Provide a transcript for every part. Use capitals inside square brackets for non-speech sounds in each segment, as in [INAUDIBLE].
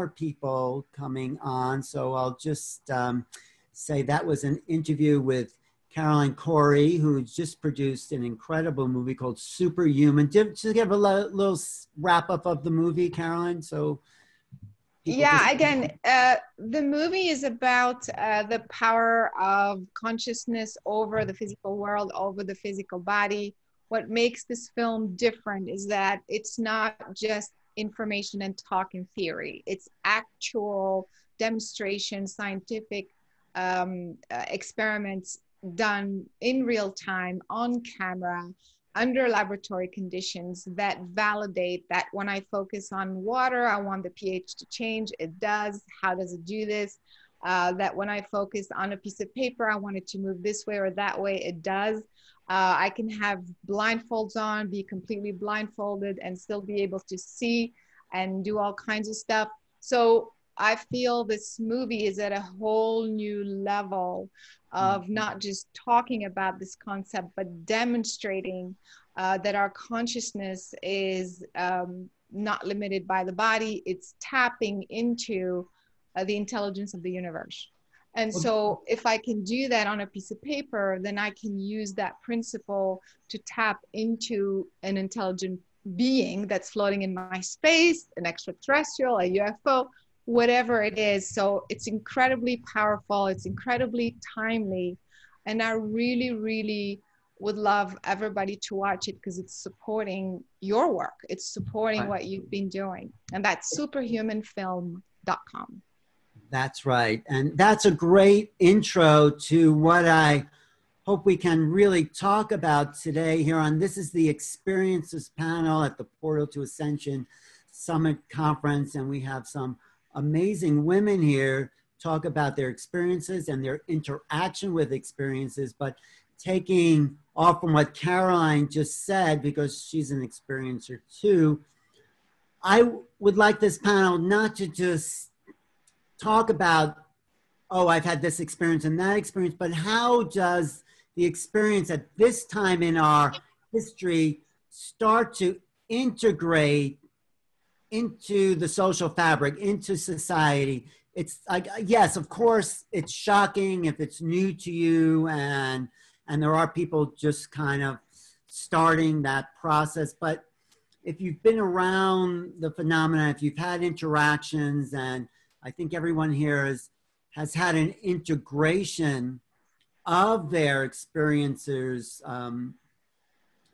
more people coming on. So I'll just um, say that was an interview with Caroline Cory, who just produced an incredible movie called Superhuman. Just give a little wrap up of the movie, Caroline. So yeah again uh, the movie is about uh, the power of consciousness over the physical world over the physical body what makes this film different is that it's not just information and talk in theory it's actual demonstration scientific um, uh, experiments done in real time on camera under laboratory conditions that validate that when I focus on water, I want the pH to change. It does. How does it do this? Uh, that when I focus on a piece of paper, I want it to move this way or that way. It does. Uh, I can have blindfolds on, be completely blindfolded, and still be able to see and do all kinds of stuff. So I feel this movie is at a whole new level of mm-hmm. not just talking about this concept, but demonstrating uh, that our consciousness is um, not limited by the body, it's tapping into uh, the intelligence of the universe. And so, if I can do that on a piece of paper, then I can use that principle to tap into an intelligent being that's floating in my space, an extraterrestrial, a UFO, whatever it is. So it's incredibly powerful, it's incredibly timely. And I really, really would love everybody to watch it because it's supporting your work, it's supporting what you've been doing. And that's superhumanfilm.com. That's right. And that's a great intro to what I hope we can really talk about today here on This is the Experiences panel at the Portal to Ascension Summit Conference. And we have some amazing women here talk about their experiences and their interaction with experiences, but taking off from what Caroline just said, because she's an experiencer too, I would like this panel not to just talk about, oh, I've had this experience and that experience, but how does the experience at this time in our history start to integrate into the social fabric, into society. It's like, yes, of course, it's shocking if it's new to you, and and there are people just kind of starting that process. But if you've been around the phenomena, if you've had interactions, and I think everyone here has has had an integration of their experiencers, um,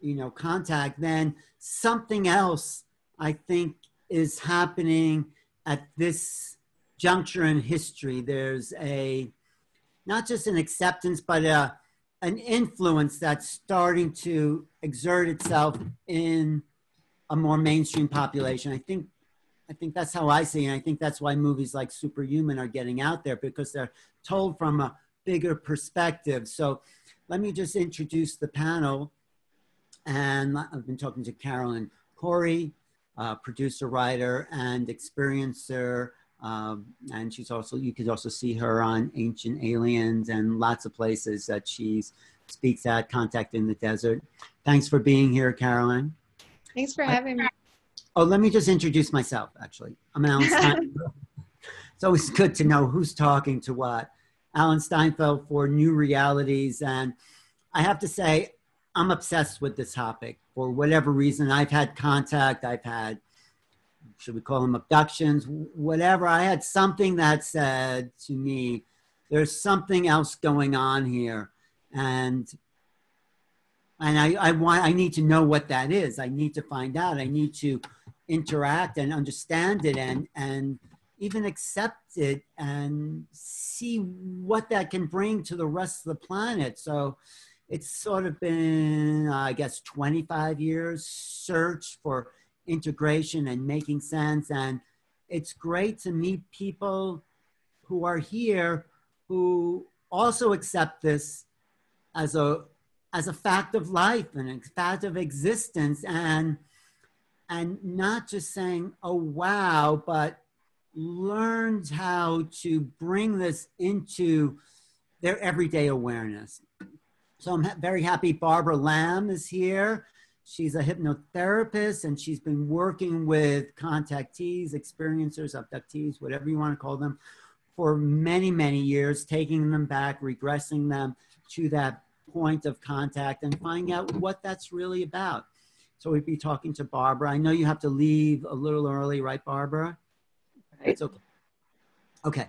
you know, contact, then something else I think is happening at this juncture in history. There's a not just an acceptance, but a, an influence that's starting to exert itself in a more mainstream population. I think I think that's how I see it. And I think that's why movies like Superhuman are getting out there because they're told from a bigger perspective. So let me just introduce the panel. And I've been talking to Caroline Cory, uh, producer, writer, and experiencer. Um, and she's also, you could also see her on Ancient Aliens and lots of places that she speaks at, Contact in the Desert. Thanks for being here, Caroline. Thanks for having me. Oh, let me just introduce myself, actually. I'm Alan [LAUGHS] Steinfeld. it's always good to know who's talking to what. Alan Steinfeld for New Realities. And I have to say, I'm obsessed with this topic for whatever reason. I've had contact, I've had, should we call them abductions, whatever. I had something that said to me, there's something else going on here. And and I, I want I need to know what that is. I need to find out. I need to interact and understand it and and even accept it and see what that can bring to the rest of the planet. So it's sort of been, I guess, 25 years search for integration and making sense. And it's great to meet people who are here who also accept this as a as a fact of life and a fact of existence and and not just saying oh wow but learned how to bring this into their everyday awareness so I'm very happy Barbara Lamb is here. she's a hypnotherapist and she's been working with contactees, experiencers, abductees, whatever you want to call them, for many, many years, taking them back, regressing them to that point of contact and finding out what that's really about. So we'd be talking to Barbara. I know you have to leave a little early, right, Barbara? Right. It's okay. Okay.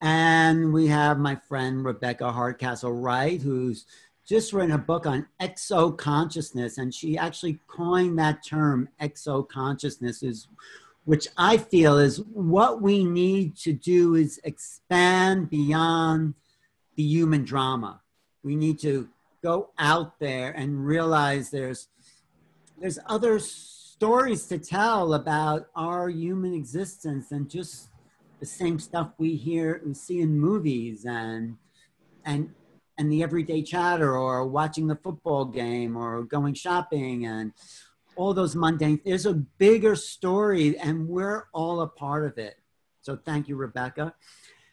And we have my friend Rebecca Hardcastle Wright, who's just written a book on exo consciousness, and she actually coined that term exo consciousness, is which I feel is what we need to do is expand beyond the human drama. We need to go out there and realize there's there's other stories to tell about our human existence and just the same stuff we hear we see in movies and and and the everyday chatter or watching the football game or going shopping and all those mundane there's a bigger story and we're all a part of it. So thank you rebecca.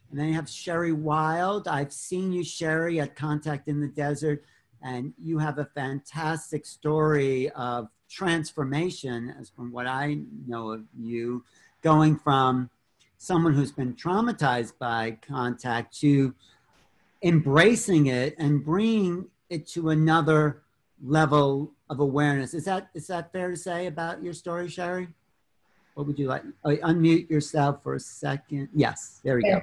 And then you have sherry Wilde. I've seen you sherry at contact in the desert and you have a fantastic story of transformation as from what i know of you going from someone who's been traumatized by contact to embracing it and bringing it to another level of awareness. Is that is that fair to say about your story, Sherry? What would you like? Oh, unmute yourself for a second. Yes, there we go.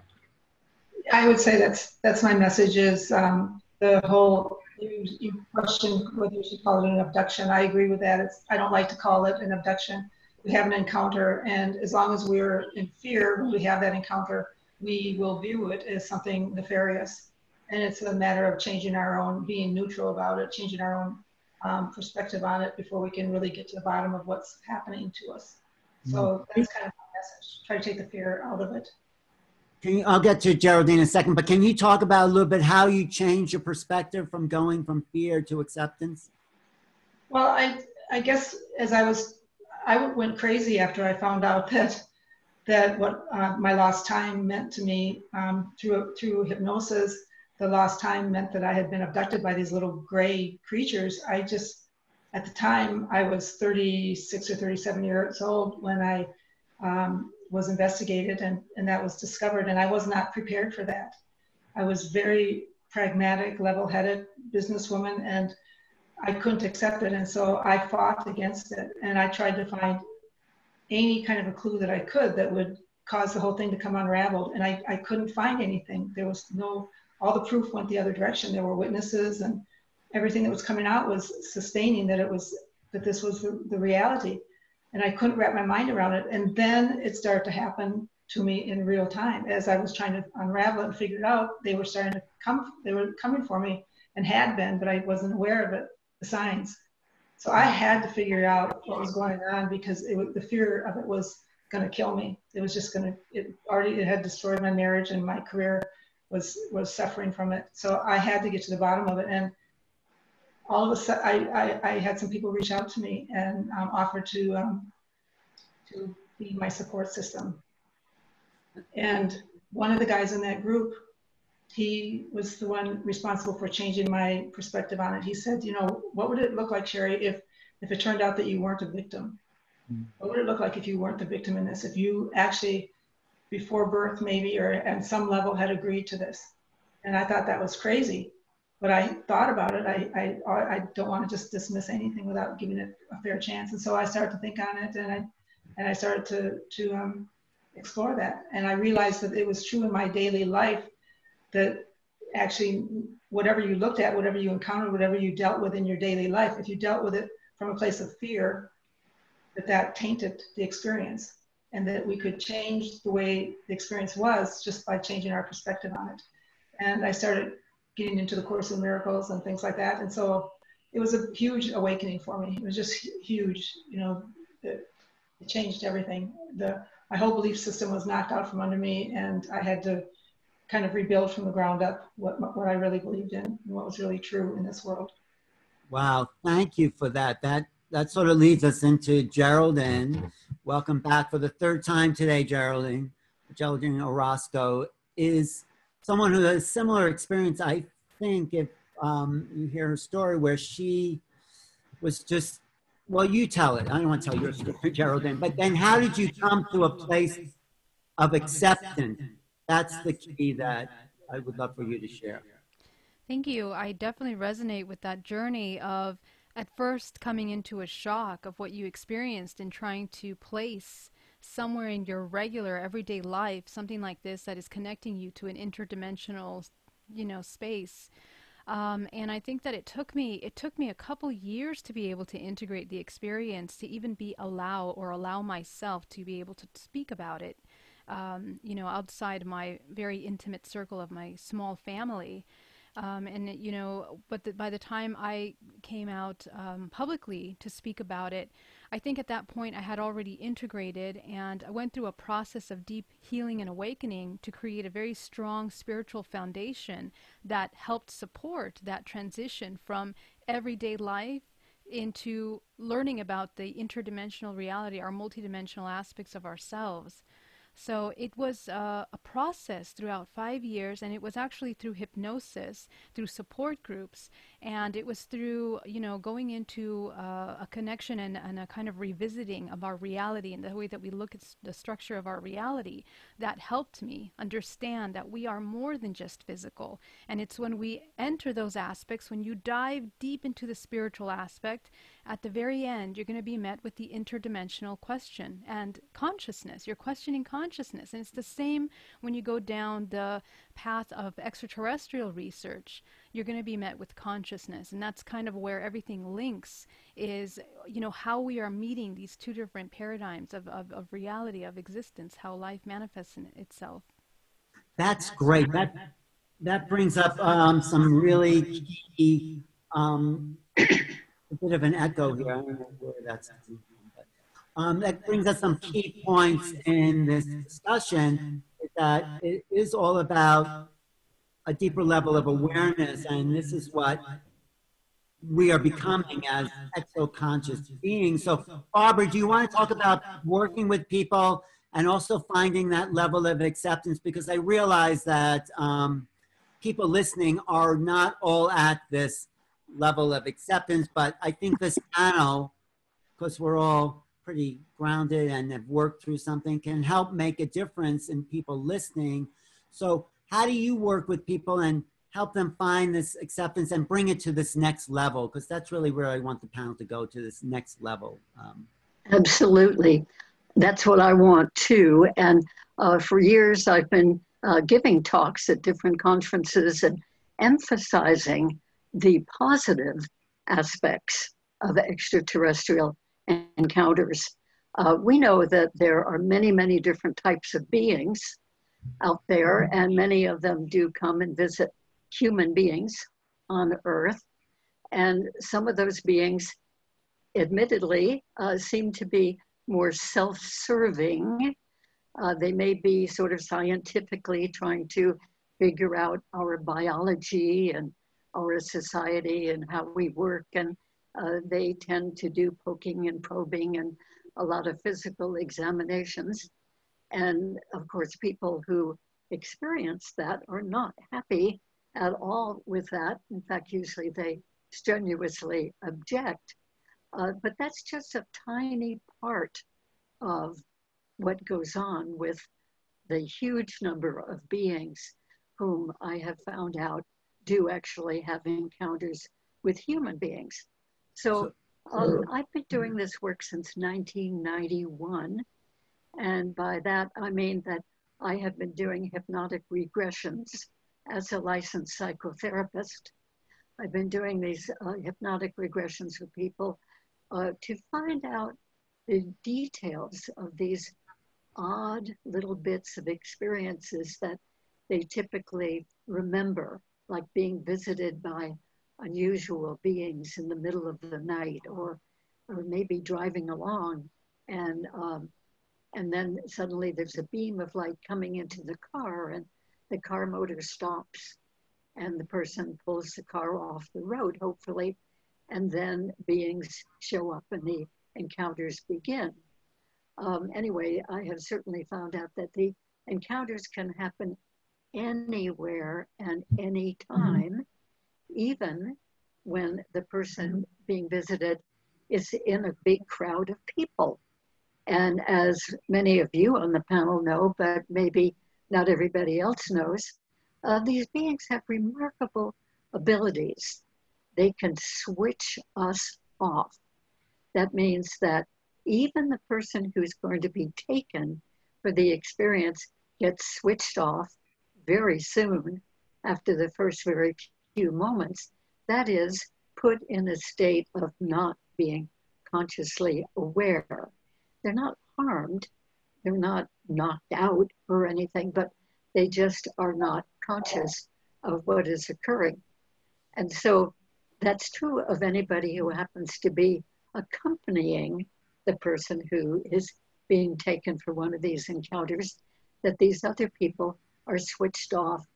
I would say that's that's my message. Is um, the whole you, you question whether you should call it an abduction. I agree with that. It's, I don't like to call it an abduction we have an encounter, and as long as we're in fear when we have that encounter, we will view it as something nefarious. And it's a matter of changing our own, being neutral about it, changing our own um, perspective on it before we can really get to the bottom of what's happening to us. So mm-hmm. that's kind of my message. Try to take the fear out of it. Can you, I'll get to Geraldine in a second, but can you talk about a little bit how you change your perspective from going from fear to acceptance? Well, I, I guess as I was I went crazy after I found out that that what uh, my lost time meant to me um, through through hypnosis. The lost time meant that I had been abducted by these little gray creatures. I just at the time I was 36 or 37 years old when I um, was investigated and, and that was discovered, and I was not prepared for that. I was very pragmatic, level-headed businesswoman, and I couldn't accept it. And so I fought against it and I tried to find any kind of a clue that I could that would cause the whole thing to come unraveled. And I, I couldn't find anything. There was no, all the proof went the other direction. There were witnesses and everything that was coming out was sustaining that it was, that this was the, the reality. And I couldn't wrap my mind around it. And then it started to happen to me in real time as I was trying to unravel it and figure it out. They were starting to come, they were coming for me and had been, but I wasn't aware of it the signs. So I had to figure out what was going on because it was, the fear of it was going to kill me. It was just going to, it already, it had destroyed my marriage and my career was, was suffering from it. So I had to get to the bottom of it. And all of a sudden, I, I, I had some people reach out to me and um, offer to, um, to be my support system. And one of the guys in that group he was the one responsible for changing my perspective on it. He said, you know, what would it look like, Sherry, if if it turned out that you weren't a victim? Mm. What would it look like if you weren't the victim in this? If you actually, before birth, maybe, or at some level, had agreed to this? And I thought that was crazy, but I thought about it. I I, I don't want to just dismiss anything without giving it a fair chance. And so I started to think on it, and I and I started to to um, explore that, and I realized that it was true in my daily life that actually whatever you looked at, whatever you encountered, whatever you dealt with in your daily life, if you dealt with it from a place of fear, that that tainted the experience and that we could change the way the experience was just by changing our perspective on it. And I started getting into the Course in Miracles and things like that. And so it was a huge awakening for me. It was just huge, you know, it, it changed everything. The, my whole belief system was knocked out from under me and I had to kind of rebuild from the ground up what, what I really believed in and what was really true in this world. Wow, thank you for that. That that sort of leads us into Geraldine. Welcome back for the third time today, Geraldine. Geraldine Orozco is someone who has a similar experience, I think, if um, you hear her story, where she was just well, you tell it. I don't want to tell your story, Geraldine. But then, how did you come to a place of acceptance? That's the key that I would love for you to share. Thank you. I definitely resonate with that journey of at first coming into a shock of what you experienced and trying to place somewhere in your regular everyday life something like this that is connecting you to an interdimensional you know space um, and I think that it took me it took me a couple years to be able to integrate the experience to even be allow or allow myself to be able to speak about it. Um, you know, outside my very intimate circle of my small family. Um, and you know, but the, by the time I came out um, publicly to speak about it, I think at that point I had already integrated and I went through a process of deep healing and awakening to create a very strong spiritual foundation that helped support that transition from everyday life into learning about the interdimensional reality, our multidimensional aspects of ourselves. So it was uh, a process throughout five years, and it was actually through hypnosis, through support groups, and it was through you know going into uh, a connection and, and, a kind of revisiting of our reality and the way that we look at the structure of our reality that helped me understand that we are more than just physical. And it's when we enter those aspects, when you dive deep into the spiritual aspect at the very end, you're going to be met with the interdimensional question and consciousness. You're questioning consciousness. And it's the same when you go down the path of extraterrestrial research. You're going to be met with consciousness. And that's kind of where everything links is, you know, how we are meeting these two different paradigms of, of, of reality, of existence, how life manifests in itself. That's great. That, that brings up um, some really key um, a bit of an echo here. I don't know where that's coming from, but um, that brings us some key points in this discussion. That it is all about a deeper level of awareness, and this is what we are becoming as exo-conscious beings. So, Barbara, do you want to talk about working with people and also finding that level of acceptance? Because I realize that um, people listening are not all at this level of acceptance. But I think this [LAUGHS] panel, because we're all pretty grounded and have worked through something, can help make a difference in people listening. So, how do you work with people and help them find this acceptance and bring it to this next level? Because that's really where I want the panel to go to this next level. Um, Absolutely. That's what I want too. And uh, for years, I've been uh, giving talks at different conferences and emphasizing the positive aspects of extraterrestrial encounters. Uh, we know that there are many, many different types of beings out there, and many of them do come and visit human beings on Earth. And some of those beings, admittedly, uh, seem to be more self serving. Uh, they may be sort of scientifically trying to figure out our biology and our society and how we work. And uh, they tend to do poking and probing and a lot of physical examinations. And of course, people who experience that are not happy at all with that. In fact, usually they strenuously object. Uh, but that's just a tiny part of what goes on with the huge number of beings whom I have found out do actually have encounters with human beings. So um, I've been doing this work since 1991. And by that, I mean that I have been doing hypnotic regressions as a licensed psychotherapist. I've been doing these uh, hypnotic regressions with people uh, to find out the details of these odd little bits of experiences that they typically remember like being visited by unusual beings in the middle of the night or or maybe driving along and um, and then suddenly there's a beam of light coming into the car and the car motor stops and the person pulls the car off the road hopefully and then beings show up and the encounters begin. Um, anyway i have certainly found out that the encounters can happen anywhere and any mm-hmm. time, even when the person being visited is in a big crowd of people. And as many of you on the panel know, but maybe not everybody else knows, uh, these beings have remarkable abilities. They can switch us off. That means that even the person who's going to be taken for the experience gets switched off very soon after the first very few moments. That is, put in a state of not being consciously aware. They're not harmed, they're not knocked out or anything, but they just are not conscious of what is occurring. And so that's true of anybody who happens to be accompanying the person who is being taken for one of these encounters, that these other people are switched off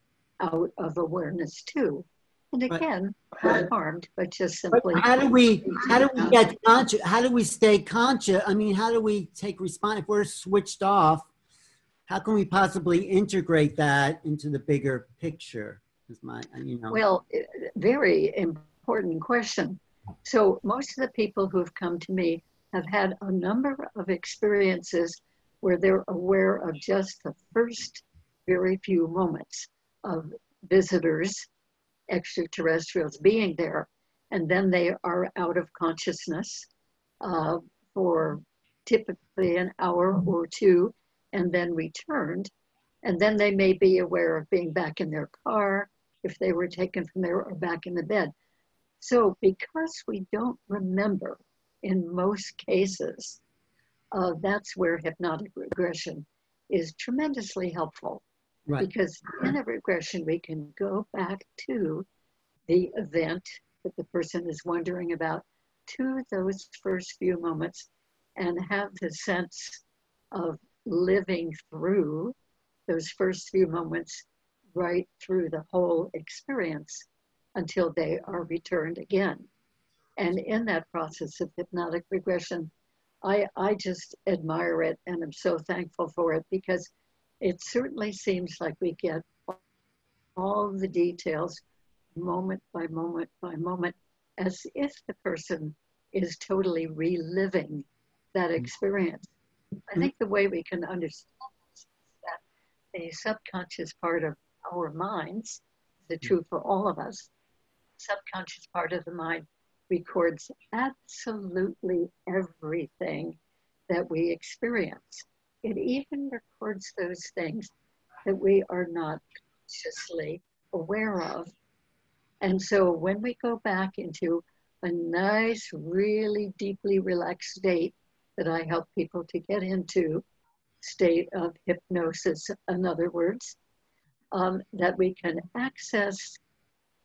out of awareness too. And again, not harmed, but just simply. But how do we how do we get conscious? How do we stay conscious? I mean, how do we take response if we're switched off? How can we possibly integrate that into the bigger picture? Is my you know. Well, eh, very important question. So most of the people who've come to me have had a number of experiences where they're aware of just the first very few moments of visitors extraterrestrials being there. And then they are out of consciousness uh, for typically an hour or two and then returned. And then they may be aware of being back in their car if they were taken from there or back in the bed. So, because we don't remember in most cases, uh, that's where hypnotic regression is tremendously helpful. Right. Because in a regression, we can go back to the event that the person is wondering about, to those first few moments, and have the sense of living through those first few moments right through the whole experience until they are returned again. And in that process of hypnotic regression, I, I just admire it and I'm so thankful for it because it certainly seems like we get all the details moment by moment by moment as if the person is totally reliving that mm-hmm. experience. I think the way we can understand this is that the subconscious part of our minds, the true for all of us, subconscious part of the mind records absolutely everything that we experience. It even records those things that we are not consciously aware of. And so when we go back into a nice, really deeply relaxed state that I help people to get into, state of hypnosis, in other words, um, that we can access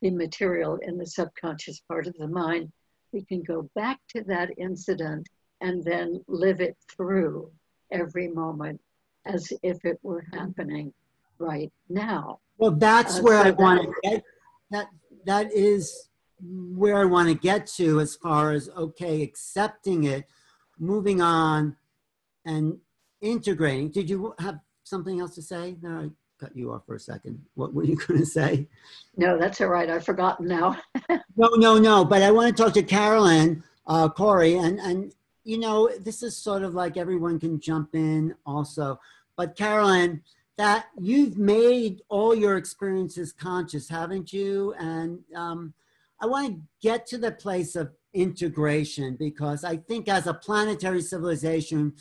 the material in the subconscious part of the mind. We can go back to that incident and then live it through every moment as if it were happening right now. Well, that's uh, where so I want to get. That that is where I want to get to as far as okay, accepting it, moving on, and integrating. Did you have something else to say? No, I cut you off for a second. What were you [LAUGHS] going to say? No, that's all right. I've forgotten now. [LAUGHS] no, no, no. But I want to talk to Carolyn uh, Cory, and and you know, this is sort of like everyone can jump in also. But Carolyn, that you've made all your experiences conscious, haven't you? And um, I want to get to the place of integration because I think as a planetary civilization,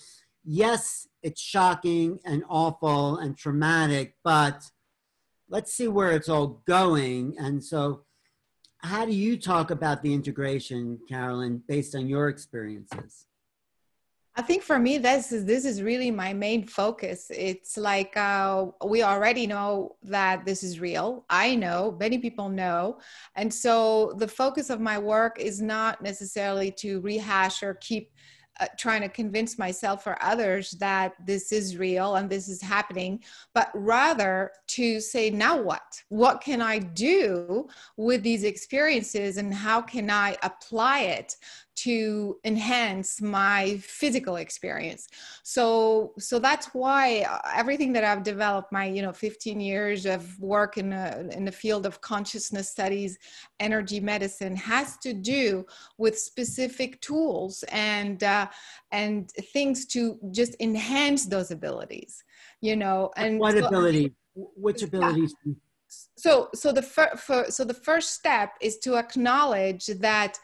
yes, it's shocking and awful and traumatic, but let's see where it's all going. And so, how do you talk about the integration, Carolyn, based on your experiences? I think for me, this is this is really my main focus. It's like uh, we already know that this is real. I know many people know, and so the focus of my work is not necessarily to rehash or keep uh, trying to convince myself or others that this is real and this is happening, but rather to say, now what? What can I do with these experiences and how can I apply it to enhance my physical experience so so that's why uh, everything that i've developed my you know 15 years of work in a, in the field of consciousness studies energy medicine has to do with specific tools and uh, and things to just enhance those abilities you know and what so, ability which abilities yeah. so so the fir- so the first step is to acknowledge that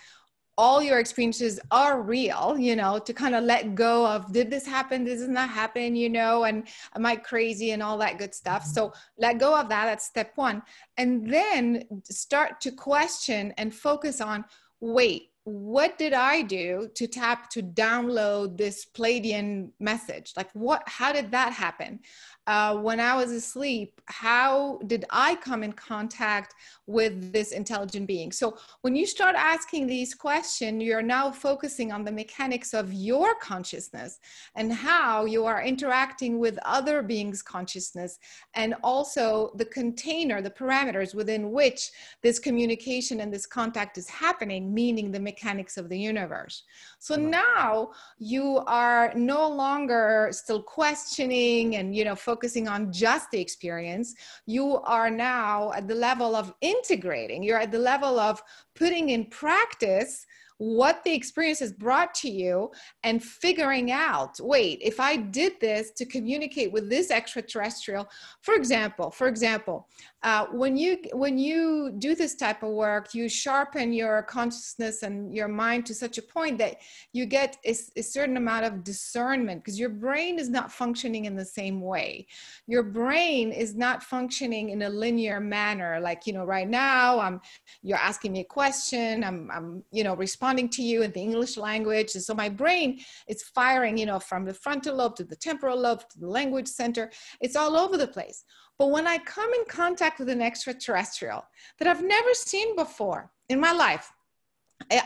all your experiences are real, you know, to kind of let go of did this happen, did this not happen, you know, and am I crazy and all that good stuff. So let go of that. That's step one. And then start to question and focus on wait, what did I do to tap to download this Pleiadian message? Like, what, how did that happen? Uh, when I was asleep, how did I come in contact with this intelligent being? So, when you start asking these questions, you're now focusing on the mechanics of your consciousness and how you are interacting with other beings' consciousness, and also the container, the parameters within which this communication and this contact is happening, meaning the mechanics of the universe. So now you are no longer still questioning and you know focusing on just the experience. You are now at the level of integrating. You're at the level of putting in practice what the experience has brought to you and figuring out wait if i did this to communicate with this extraterrestrial for example for example uh, when you when you do this type of work you sharpen your consciousness and your mind to such a point that you get a, a certain amount of discernment because your brain is not functioning in the same way. Your brain is not functioning in a linear manner like you know right now i'm you're asking me a question i'm, I'm you know responding to you in the english language and so my brain is firing you know from the frontal lobe to the temporal lobe to the language center it's all over the place but when I come in contact with an extraterrestrial that I've never seen before in my life,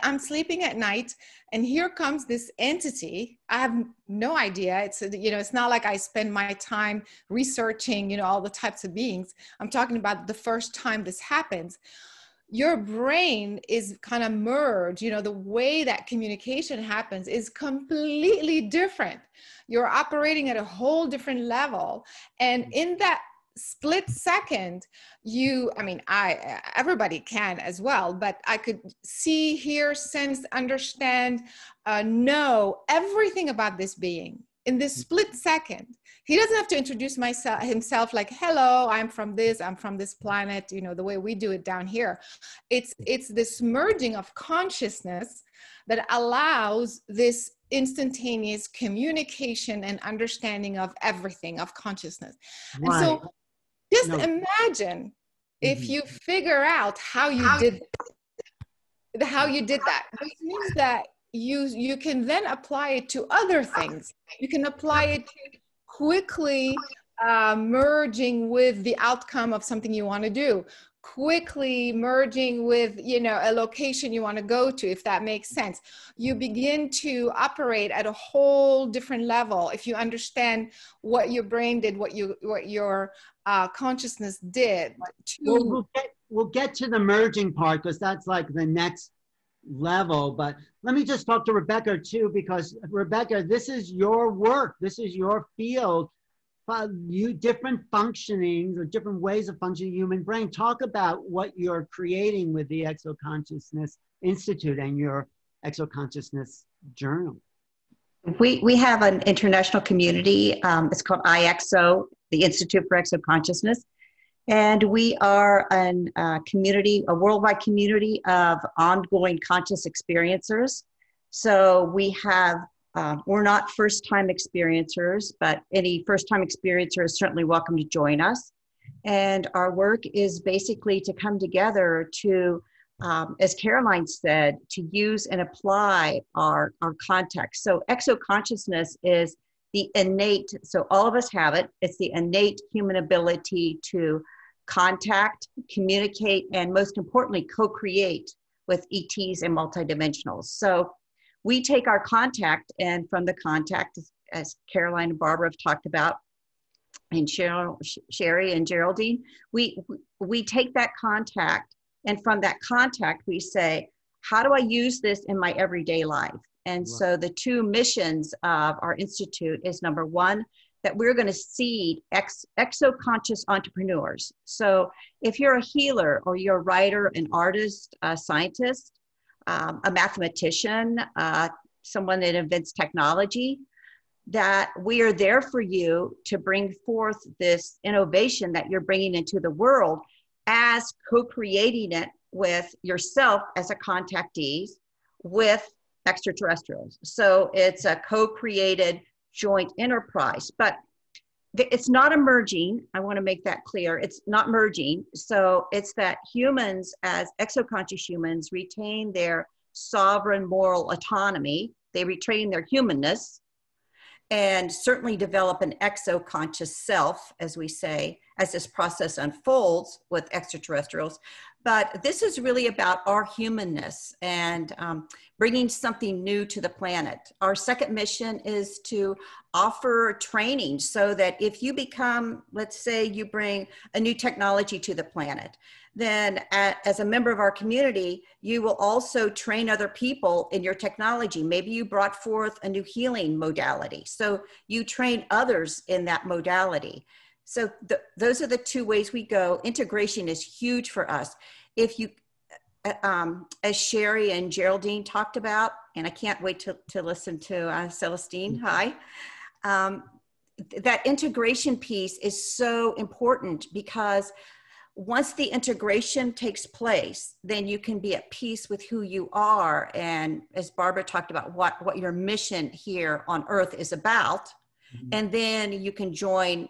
I'm sleeping at night and here comes this entity. I have no idea. It's, you know, it's not like I spend my time researching, you know, all the types of beings. I'm talking about the first time this happens. Your brain is kind of merged, you know, the way that communication happens is completely different. You're operating at a whole different level. And in that split second you i mean i everybody can as well but i could see hear sense understand uh, know everything about this being in this split second he doesn't have to introduce myself himself like hello i'm from this i'm from this planet you know the way we do it down here it's it's this merging of consciousness that allows this instantaneous communication and understanding of everything of consciousness right. and so just no. imagine if mm-hmm. you figure out how you how did how you did that. Means that you you can then apply it to other things. You can apply it quickly uh, merging with the outcome of something you want to do quickly merging with you know a location you want to go to if that makes sense you begin to operate at a whole different level if you understand what your brain did what you what your uh, consciousness did to we'll, we'll, get, we'll get to the merging part because that's like the next level but let me just talk to rebecca too because rebecca this is your work this is your field you different functionings or different ways of functioning human brain. Talk about what you're creating with the Exoconsciousness Institute and your Exoconsciousness Journal. We, we have an international community. Um, it's called IXO, the Institute for Exoconsciousness. And we are a uh, community, a worldwide community of ongoing conscious experiencers. So we have uh, we're not first time experiencers, but any first time experiencer is certainly welcome to join us. And our work is basically to come together to, um, as Caroline said, to use and apply our, our context. So, exo consciousness is the innate, so all of us have it, it's the innate human ability to contact, communicate, and most importantly, co create with ETs and multidimensionals. So, we take our contact and from the contact as caroline and barbara have talked about and Cheryl, sherry and geraldine we we take that contact and from that contact we say how do I use this in my everyday life? And so the two missions of our institute is number one, that we're going to seed ex, exo-conscious entrepreneurs. So if you're a healer or you're a writer, an artist, a scientist, um, a mathematician, uh, someone that invents technology, that we are there for you to bring forth this innovation that you're bringing into the world as co-creating it with yourself as a contactee with extraterrestrials. So it's a co-created joint enterprise, but it's not emerging. I want to make that clear. It's not merging. So it's that humans, as exoconscious humans, retain their sovereign moral autonomy. They retain their humanness and certainly develop an exoconscious self, as we say, as this process unfolds with extraterrestrials. But this is really about our humanness and um, bringing something new to the planet. Our second mission is to offer training so that if you become, let's say, you bring a new technology to the planet, then as a member of our community, you will also train other people in your technology. Maybe you brought forth a new healing modality. So you train others in that modality. So the, those are the two ways we go. Integration is huge for us. If you, uh, um, as Sherry and Geraldine talked about, and I can't wait to, to listen to uh, Celestine, mm-hmm. hi. Um, that integration piece is so important because once the integration takes place, then you can be at peace with who you are. And as Barbara talked about, what, what your mission here on earth is about. Mm-hmm. And then you can join uh,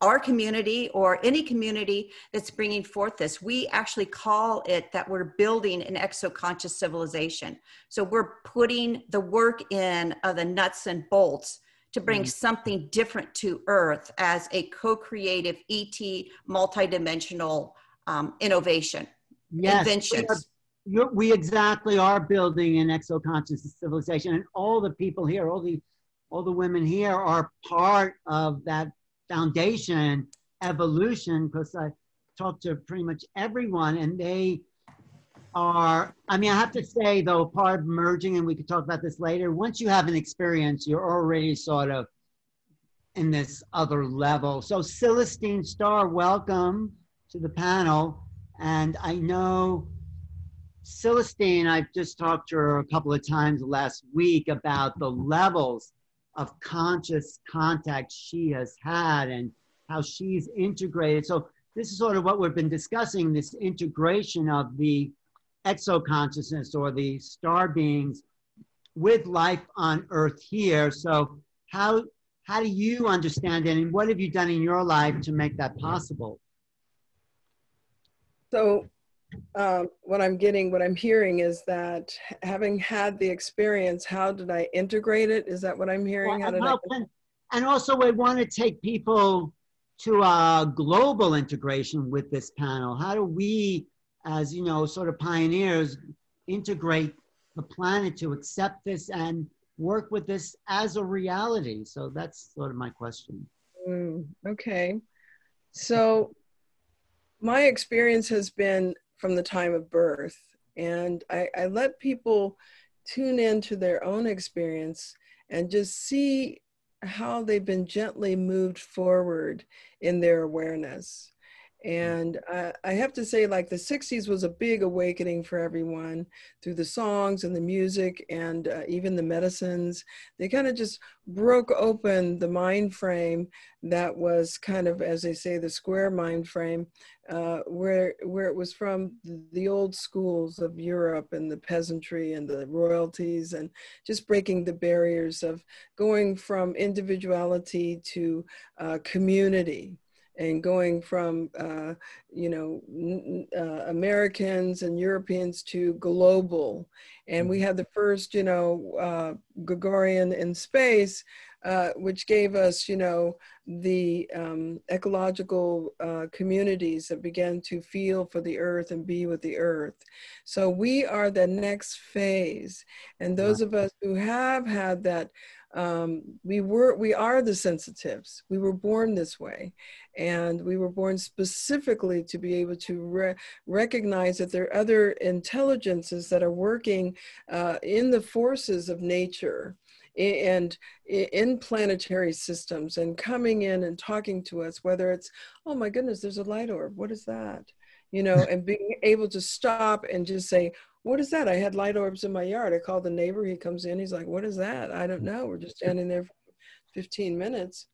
our community or any community that's bringing forth this. We actually call it that we're building an exoconscious civilization. So we're putting the work in of the nuts and bolts to bring mm-hmm. something different to Earth as a co-creative ET multidimensional um, innovation, yes, inventions. We, are, we exactly are building an exoconscious civilization, and all the people here, all the all the women here are part of that foundation evolution because I talked to pretty much everyone and they are, I mean, I have to say though, part of merging, and we could talk about this later, once you have an experience, you're already sort of in this other level. So Celestine Star, welcome to the panel. And I know Celestine, I've just talked to her a couple of times last week about the levels of conscious contact she has had and how she's integrated. So this is sort of what we've been discussing, this integration of the exoconsciousness or the star beings with life on earth here. So how how do you understand it and what have you done in your life to make that possible? So um, what I'm getting, what I'm hearing is that having had the experience, how did I integrate it? Is that what I'm hearing? Well, did I... and also we want to take people to a global integration with this panel. How do we as you know, sort of pioneers, integrate the planet to accept this and work with this as a reality. So that's sort of my question. Mm, okay. So my experience has been from the time of birth, and I, I let people tune into their own experience and just see how they've been gently moved forward in their awareness. And I, I have to say, like the 60s was a big awakening for everyone through the songs and the music and uh, even the medicines. They kind of just broke open the mind frame that was kind of, as they say, the square mind frame, uh, where, where it was from the old schools of Europe and the peasantry and the royalties and just breaking the barriers of going from individuality to uh, community and going from uh, you know uh, Americans and Europeans to global, and we mm-hmm. had the first you know uh, Gagarin in space uh, which gave us, you know, the um, ecological uh, communities that began to feel for the earth and be with the earth. So we are the next phase. And those of us who have had that um, we were we are the sensitives. We were born this way. And we were born specifically to be able to re- recognize that there are other intelligences that are working uh, in the forces of nature and in planetary systems and coming in and talking to us whether it's oh my goodness there's a light orb. What is that? You know [LAUGHS] and being able to stop and just say what is that? I had light orbs in my yard. I called the neighbor. He comes in. He's like, what is that? I don't know. We're just standing there for 15 minutes.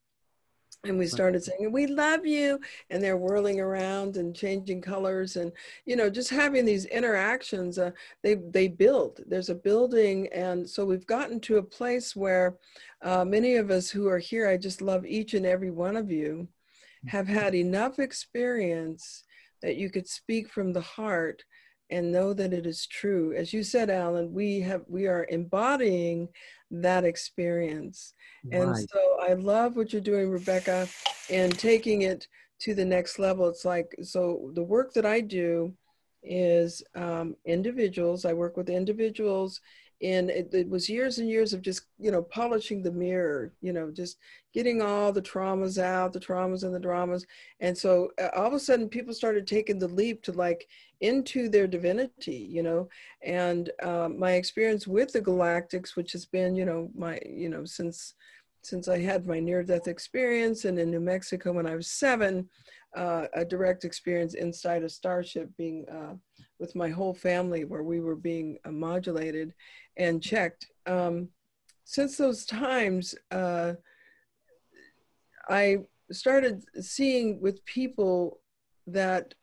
And we started saying, we love you. And they're whirling around and changing colors and, you know, just having these interactions. Uh, they, they build. There's a building. And so we've gotten to a place where uh, many of us who are here, I just love each and every one of you, have had enough experience that you could speak from the heart and know that it is true. As you said, Alan, we have we are embodying that experience. Right. And so I love what you're doing, Rebecca, and taking it to the next level. It's like so the work that I do is um, individuals. I work with individuals and it, it, was years and years of just you know polishing the mirror you know just getting all the traumas out the traumas and the dramas. And so uh, all of a sudden people started taking the leap to like into their divinity you know? And um, my experience with the galactics which has been you know my you know since since i had my near death experience and in new mexico when i was seven uh, a direct experience inside a starship being uh, with my whole family where we were being uh, modulated and checked. Um, since those times, uh, I started seeing with people that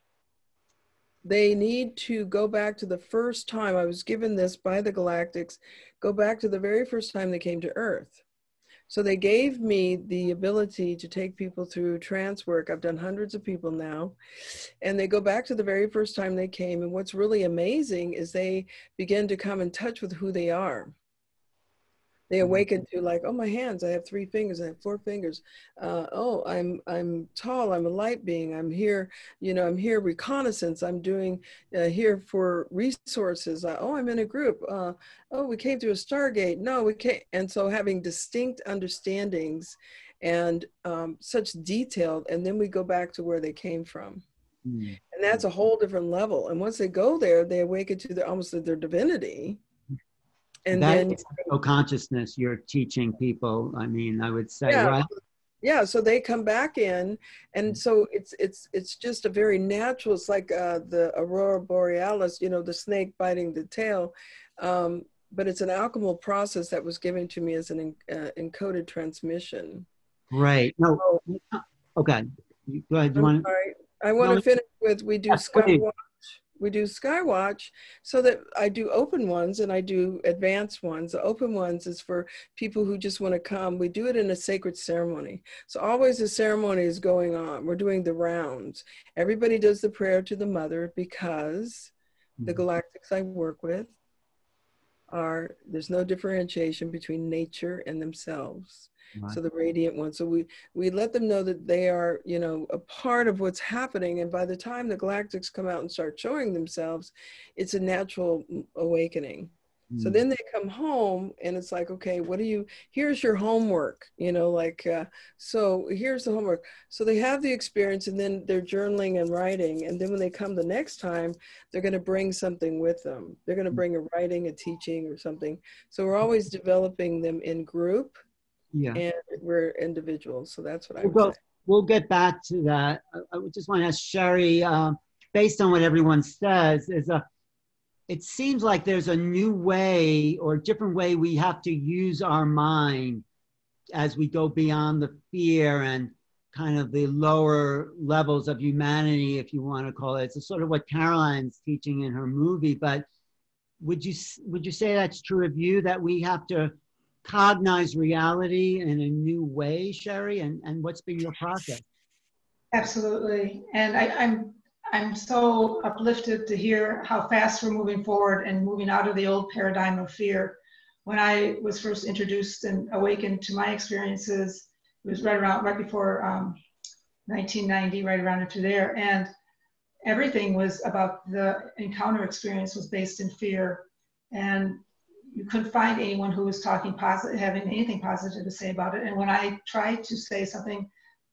they need to go back to the first time I was given this by the Galactics, go back to the very first time they came to Earth. So they gave me the ability to take people through trance work. I've done hundreds of people now. And they go back to the very first time they came. And what's really amazing is they begin to come in touch with who they are they mm-hmm. awaken to like oh my hands i have three fingers i have four fingers. Uh, oh i'm i'm tall i'm a light being i'm here you know i'm here reconnaissance i'm doing uh, here for resources. Uh, oh i'm in a group. Uh, oh we came through a stargate. No we can't. And so having distinct understandings and um, such detailed and then we go back to where they came from. Mm. and that's a whole different level. And once they go there they awaken to their almost their divinity and that then no consciousness you're teaching people i mean i would say yeah. right? Yeah so they come back in and so it's it's it's just a very natural it's like uh, the ouroboros you know the snake biting the tail um, but it's an alchemical process that was given to me as an uh, encoded transmission. Right. No so, okay. Go ahead you want i want to finish with we do skywalk we do Skywatch so that I do open ones and I do advanced ones. The open ones is for people who just want to come. We do it in a sacred ceremony. So always a ceremony is going on. We're doing the rounds. Everybody does the prayer to the mother because the mm-hmm. galactics I work with are there's no differentiation between nature and themselves. Right. So the radiant ones. So we we let them know that they are, you know, a part of what's happening. And by the time the galactics come out and start showing themselves, it's a natural awakening. So mm. then they come home and it's like, okay, what do you, here's your homework, you know, like, uh, so here's the homework. So they have the experience and then they're journaling and writing. And then when they come the next time, they're going to bring something with them. They're going to mm. bring a writing, a teaching or something. So we're always developing them in group yeah. and we're individuals. So that's what I would we'll say. We'll get back to that. I, I just want to ask Sherry, uh, based on what everyone says, is a it seems like there's a new way or different way we have to use our mind as we go beyond the fear and kind of the lower levels of humanity, if you want to call it. It's sort of what Caroline's teaching in her movie. But would you would you say that's true of you that we have to cognize reality in a new way, Sherry? And, and what's been your process? Absolutely. And I, I'm I'm so uplifted to hear how fast we're moving forward and moving out of the old paradigm of fear. when I was first introduced and awakened to my experiences, it was right around, right before um, 1990, right around into there. And everything was about the encounter experience was based in fear. And you couldn't find anyone who was talking positive, having anything positive to say about it. And when I tried to say something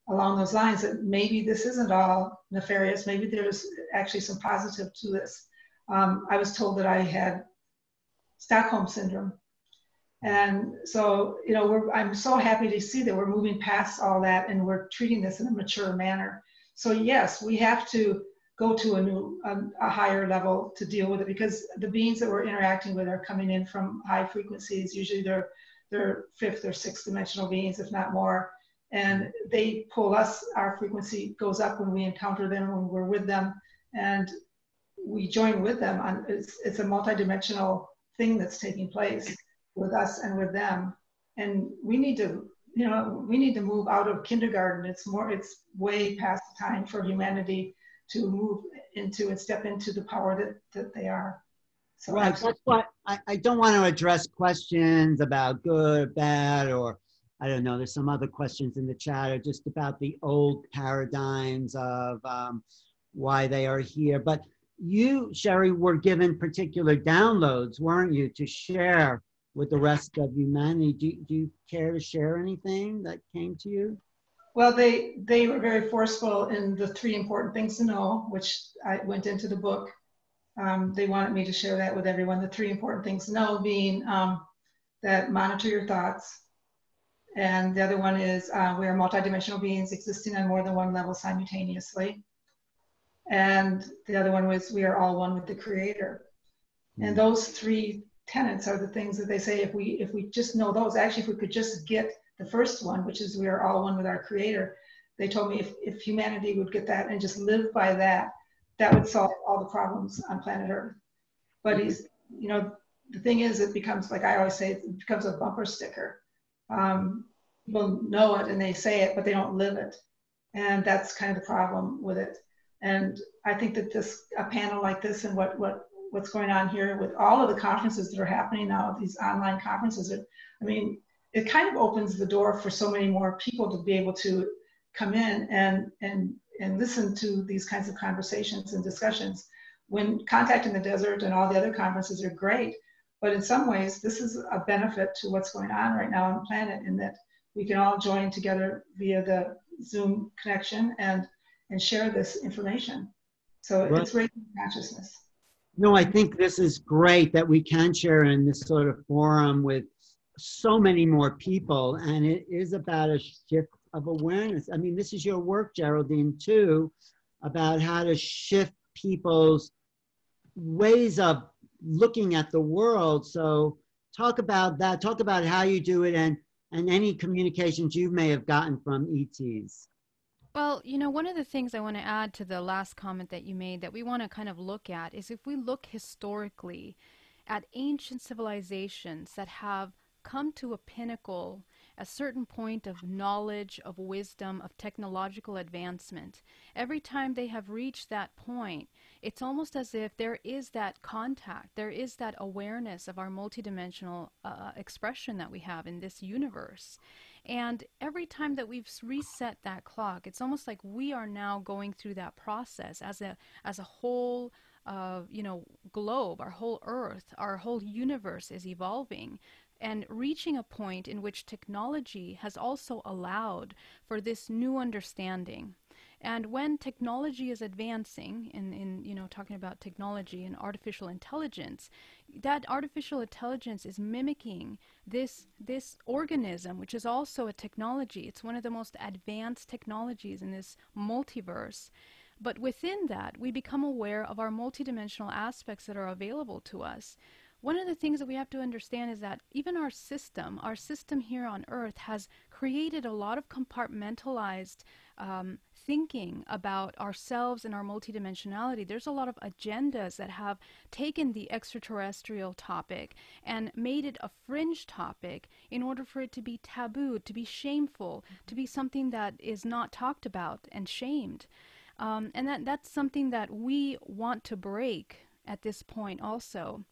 along those lines, that maybe this isn't all nefarious, maybe there's actually some positive to this, um, I was told that I had Stockholm syndrome. And so, you know, I'm so happy to see that we're moving past all that and we're treating this in a mature manner. So yes, we have to go to a new, a, a higher level to deal with it because the beings that we're interacting with are coming in from high frequencies. Usually they're, they're fifth or sixth dimensional beings, if not more. And they pull us, our frequency goes up when we encounter them, when we're with them. And we join with them on, it's, it's a multidimensional thing that's taking place with us and with them. And we need to, you know, we need to move out of kindergarten. It's more, it's way past the time for humanity to move into and step into the power that, that they are. So right. That's why I, I don't want to address questions about good, bad, or I don't know, there's some other questions in the chat or just about the old paradigms of um, why they are here. But you, Sherry, were given particular downloads, weren't you, to share with the rest of humanity. Do, do you care to share anything that came to you? Well, they they were very forceful in the three important things to know, which I went into the book. Um, they wanted me to share that with everyone. The three important things to know being um, that monitor your thoughts, and the other one is uh, we are multidimensional beings existing on more than one level simultaneously. And the other one was we are all one with the Creator. Mm. And those three tenets are the things that they say if we if we just know those actually if we could just get the first one which is we are all one with our creator they told me if, if humanity would get that and just live by that that would solve all the problems on planet earth. But he's you know the thing is it becomes like i always say it becomes a bumper sticker. Um, people know it and they say it but they don't live it. And that's kind of the problem with it. And i think that this a panel like this and what what what's going on here with all of the conferences that are happening now, these online conferences. It, I mean, it kind of opens the door for so many more people to be able to come in and and and listen to these kinds of conversations and discussions. When Contact in the Desert and all the other conferences are great, but in some ways, this is a benefit to what's going on right now on the planet in that we can all join together via the Zoom connection and and share this information. So right. it's raising consciousness. No, I think this is great that we can share in this sort of forum with so many more people. And it is about a shift of awareness. I mean, this is your work, Geraldine, too, about how to shift people's ways of looking at the world. So talk about that. Talk about how you do it and, and any communications you may have gotten from ETs. Well, you know, one of the things I want to add to the last comment that you made that we want to kind of look at is if we look historically at ancient civilizations that have come to a pinnacle, a certain point of knowledge, of wisdom, of technological advancement, every time they have reached that point, it's almost as if there is that contact, there is that awareness of our multidimensional uh, expression that we have in this universe. And every time that we've reset that clock, it's almost like we are now going through that process as a as a whole uh, you know globe, our whole Earth, our whole universe is evolving and reaching a point in which technology has also allowed for this new understanding. And when technology is advancing, in, in you know talking about technology and artificial intelligence, that artificial intelligence is mimicking this this organism, which is also a technology. It's one of the most advanced technologies in this multiverse. But within that, we become aware of our multidimensional aspects that are available to us. One of the things that we have to understand is that even our system, our system here on Earth, has created a lot of compartmentalized um, thinking about ourselves and our multidimensionality, there's a lot of agendas that have taken the extraterrestrial topic and made it a fringe topic in order for it to be taboo, to be shameful, to be something that is not talked about and shamed. Um, and that, that's something that we want to break at this point also.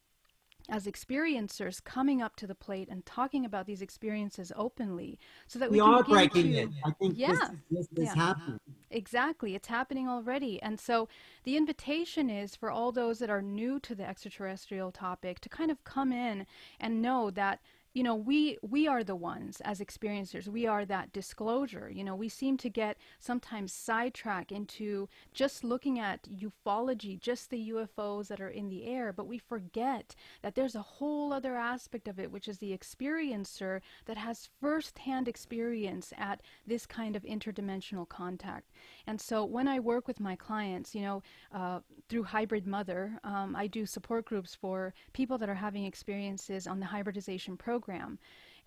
As experiencers coming up to the plate and talking about these experiences openly so that we, we are can breaking to, it. I think yeah, this, this, yeah. happening. Exactly. It's happening already. And so the invitation is for all those that are new to the extraterrestrial topic to kind of come in and know that you know we we are the ones as experiencers. We are that disclosure. You know we seem to get sometimes sidetracked into just looking at ufology just the ufos that are in the air but we forget that there's a whole other aspect of it which is the experiencer that has firsthand experience at this kind of interdimensional contact and so when i work with my clients you know uh, through hybrid mother um, i do support groups for people that are having experiences on the hybridization program program.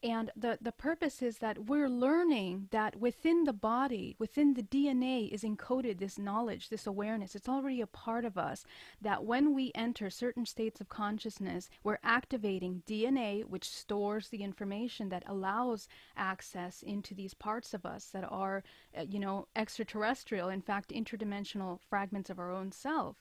And the, the purpose is that we're learning that within the body, within the DNA, is encoded this knowledge, this awareness. It's already a part of us. That when we enter certain states of consciousness, we're activating DNA, which stores the information that allows access into these parts of us that are, uh, you know, extraterrestrial, in fact, interdimensional fragments of our own self.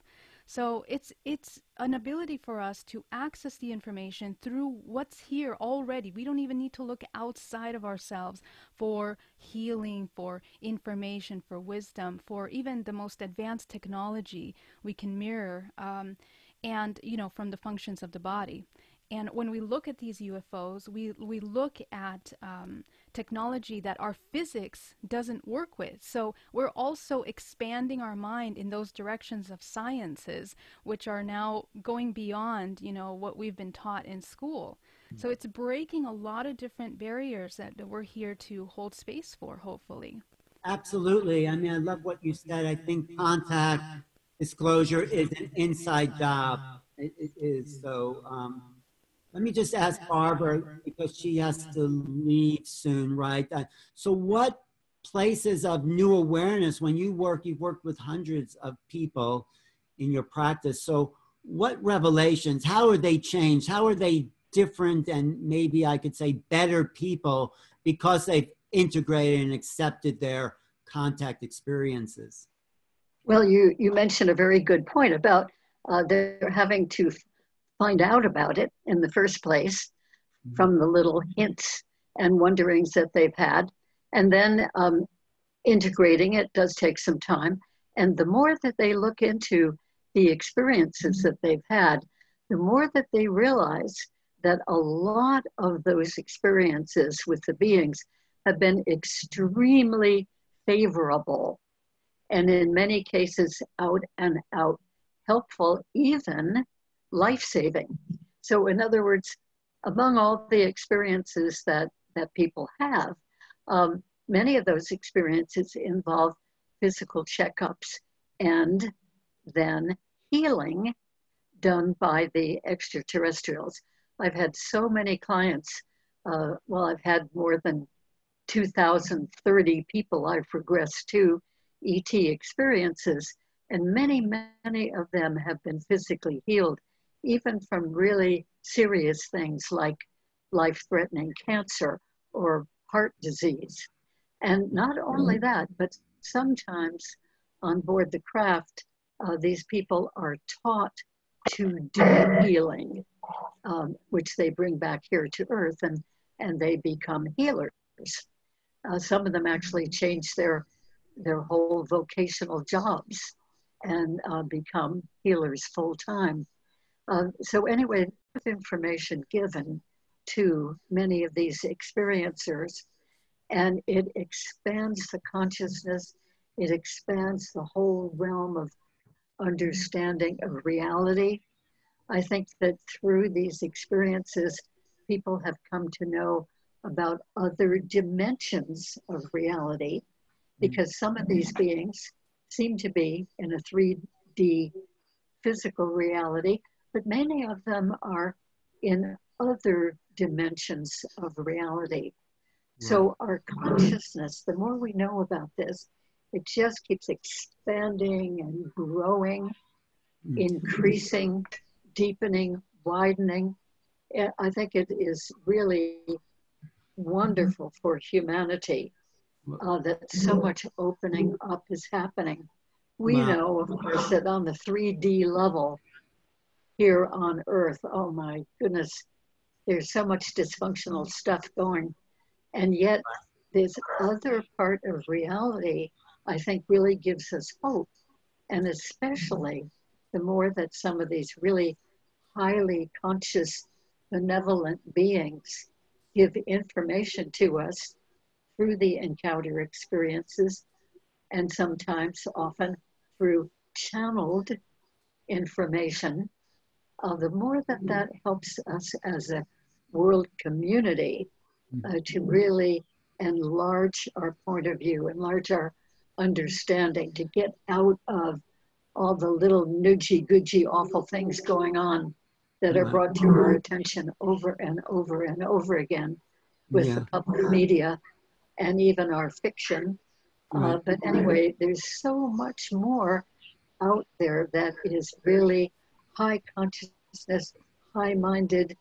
So it's it's an ability for us to access the information through what's here already. We don't even need to look outside of ourselves for healing, for information, for wisdom, for even the most advanced technology we can mirror, um, and you know from the functions of the body. And when we look at these UFOs, we, we look at um, technology that our physics doesn't work with. So we're also expanding our mind in those directions of sciences, which are now going beyond, you know, what we've been taught in school. So it's breaking a lot of different barriers that, that we're here to hold space for, hopefully. Absolutely. I mean, I love what you said. I think contact disclosure is an inside job. it, it is so. Um, let me just ask Barbara because she has to leave soon, right? Uh, so, what places of new awareness when you work? You've worked with hundreds of people in your practice. So, what revelations? How are they changed? How are they different and maybe I could say better people because they've integrated and accepted their contact experiences? Well, you you mentioned a very good point about uh, they're having to find out about it in the first place mm-hmm. from the little hints and wonderings that they've had. And then um, integrating it does take some time. And the more that they look into the experiences that they've had, the more that they realize that a lot of those experiences with the beings have been extremely favorable and in many cases out and out helpful, even life saving. So, in other words, among all the experiences that, that people have, um, many of those experiences involve physical checkups and then healing done by the extraterrestrials. I've had so many clients. Uh, well, I've had more than 2,030 people I've progressed to ET experiences, and many, many of them have been physically healed even from really serious things like life threatening cancer or heart disease. And not only mm-hmm. that, but sometimes on board the craft, uh, these people are taught to do healing, um, which they bring back here to Earth and, and they become healers. Uh, some of them actually change their, their whole vocational jobs and uh, become healers full time. Uh, so anyway, information given to many of these experiencers, and it expands the consciousness. It expands the whole realm of understanding of reality. I think that through these experiences, people have come to know about other dimensions of reality because some of these beings seem to be in a 3D physical reality, but many of them are in other dimensions of reality. Right. So our consciousness, the more we know about this, it just keeps expanding and growing, mm. increasing, deepening, widening. I think it is really wonderful for humanity uh, that so much opening up is happening. We wow. know, of course, that on the 3D level, here on earth. Oh my goodness, there's so much dysfunctional stuff going. And yet, this other part of reality, I think, really gives us hope. And especially the more that some of these really highly conscious, benevolent beings give information to us through the encounter experiences and sometimes often through channeled information, uh, the more that that helps us as a world community uh, to really enlarge our point of view, enlarge our understanding, to get out of all the little nudgy, goodgy, awful things going on that are brought to our attention over and over and over again with yeah. the public media and even our fiction. Uh, but anyway, there's so much more out there that is really high consciousness, high minded,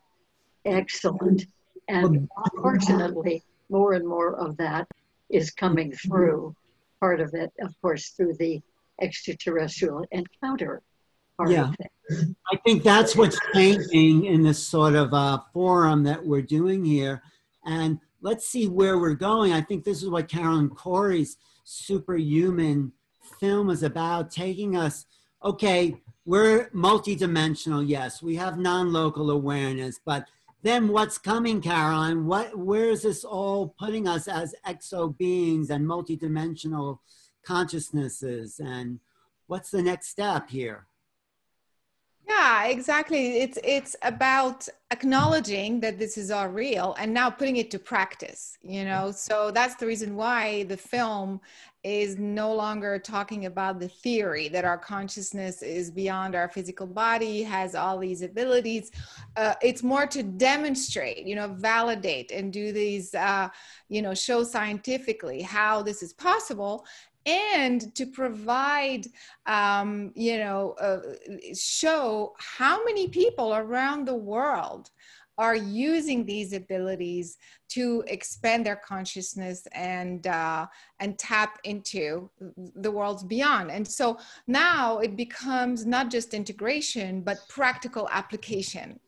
excellent. And unfortunately, more and more of that is coming through. Part of it, of course, through the extraterrestrial encounter. yeah. I think that's what's changing in this sort of uh, forum that we're doing here. And let's see where we're going. I think this is what Caroline Cory's superhuman film is about taking us, okay, we're multidimensional, yes, we have non-local awareness, but then what's coming, Caroline? What, where is this all putting us as exo beings and multidimensional consciousnesses? And what's the next step here? Yeah, exactly. It's it's about acknowledging that this is all real and now putting it to practice, you know. So that's the reason why the film is no longer talking about the theory that our consciousness is beyond our physical body, has all these abilities. Uh, it's more to demonstrate, you know, validate and do these, uh, you know, show scientifically how this is possible and to provide um, you know uh, show how many people around the world are using these abilities to expand their consciousness and uh, and tap into the worlds beyond. And so now it becomes not just integration but practical application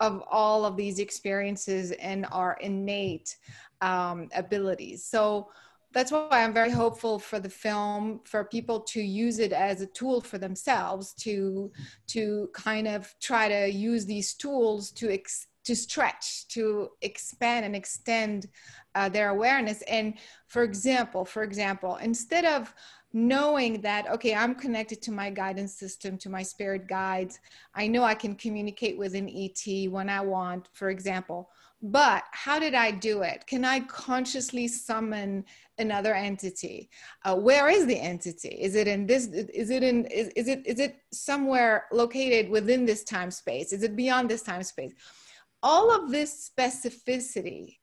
of all of these experiences and our innate um, abilities. So that's why I'm very hopeful for the film for people to use it as a tool for themselves to to kind of try to use these tools to ex, to stretch to expand and extend uh, their awareness. And for example for example instead of knowing that okay i'm connected to my guidance system to my spirit guides i know i can communicate with an et when i want. For example but how did I do it? Can I consciously summon another entity? Uh, where is the entity? Is it in this? Is it in? Is, is it is it somewhere located within this time space? Is it beyond this time space? All of this specificity,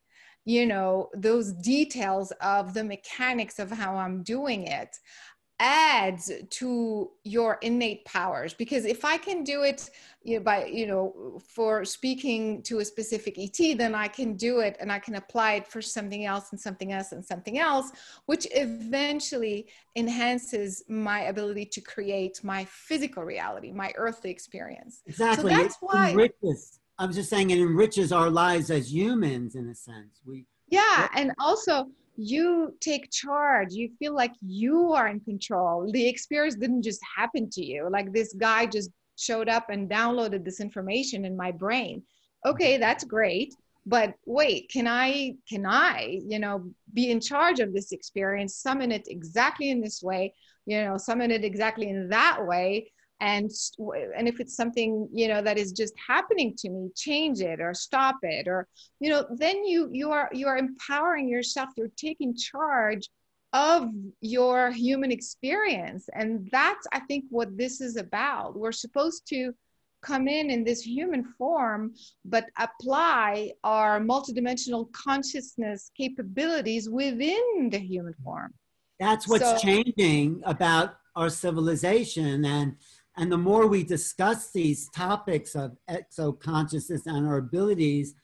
you know, those details of the mechanics of how I'm doing it, adds to your innate powers because if i can do it you know, by you know for speaking to a specific et then i can do it and i can apply it for something else and something else and something else which eventually enhances my ability to create my physical reality my earthly experience. Exactly. So that's it why enriches, i was just saying it enriches our lives as humans in a sense. We yeah and also you take charge. You feel like you are in control. The experience didn't just happen to you. Like this guy just showed up and downloaded this information in my brain. Okay mm-hmm. that's great but wait can i can i you know be in charge of this experience summon it exactly in this way you know summon it exactly in that way and and if it's something you know that is just happening to me change it or stop it or you know then you you are you are empowering yourself you're taking charge of your human experience. And that's i think what this is about. We're supposed to come in in this human form but apply our multidimensional consciousness capabilities within the human form. That's what's so, changing about our civilization and and the more we discuss these topics of exo consciousness and our abilities,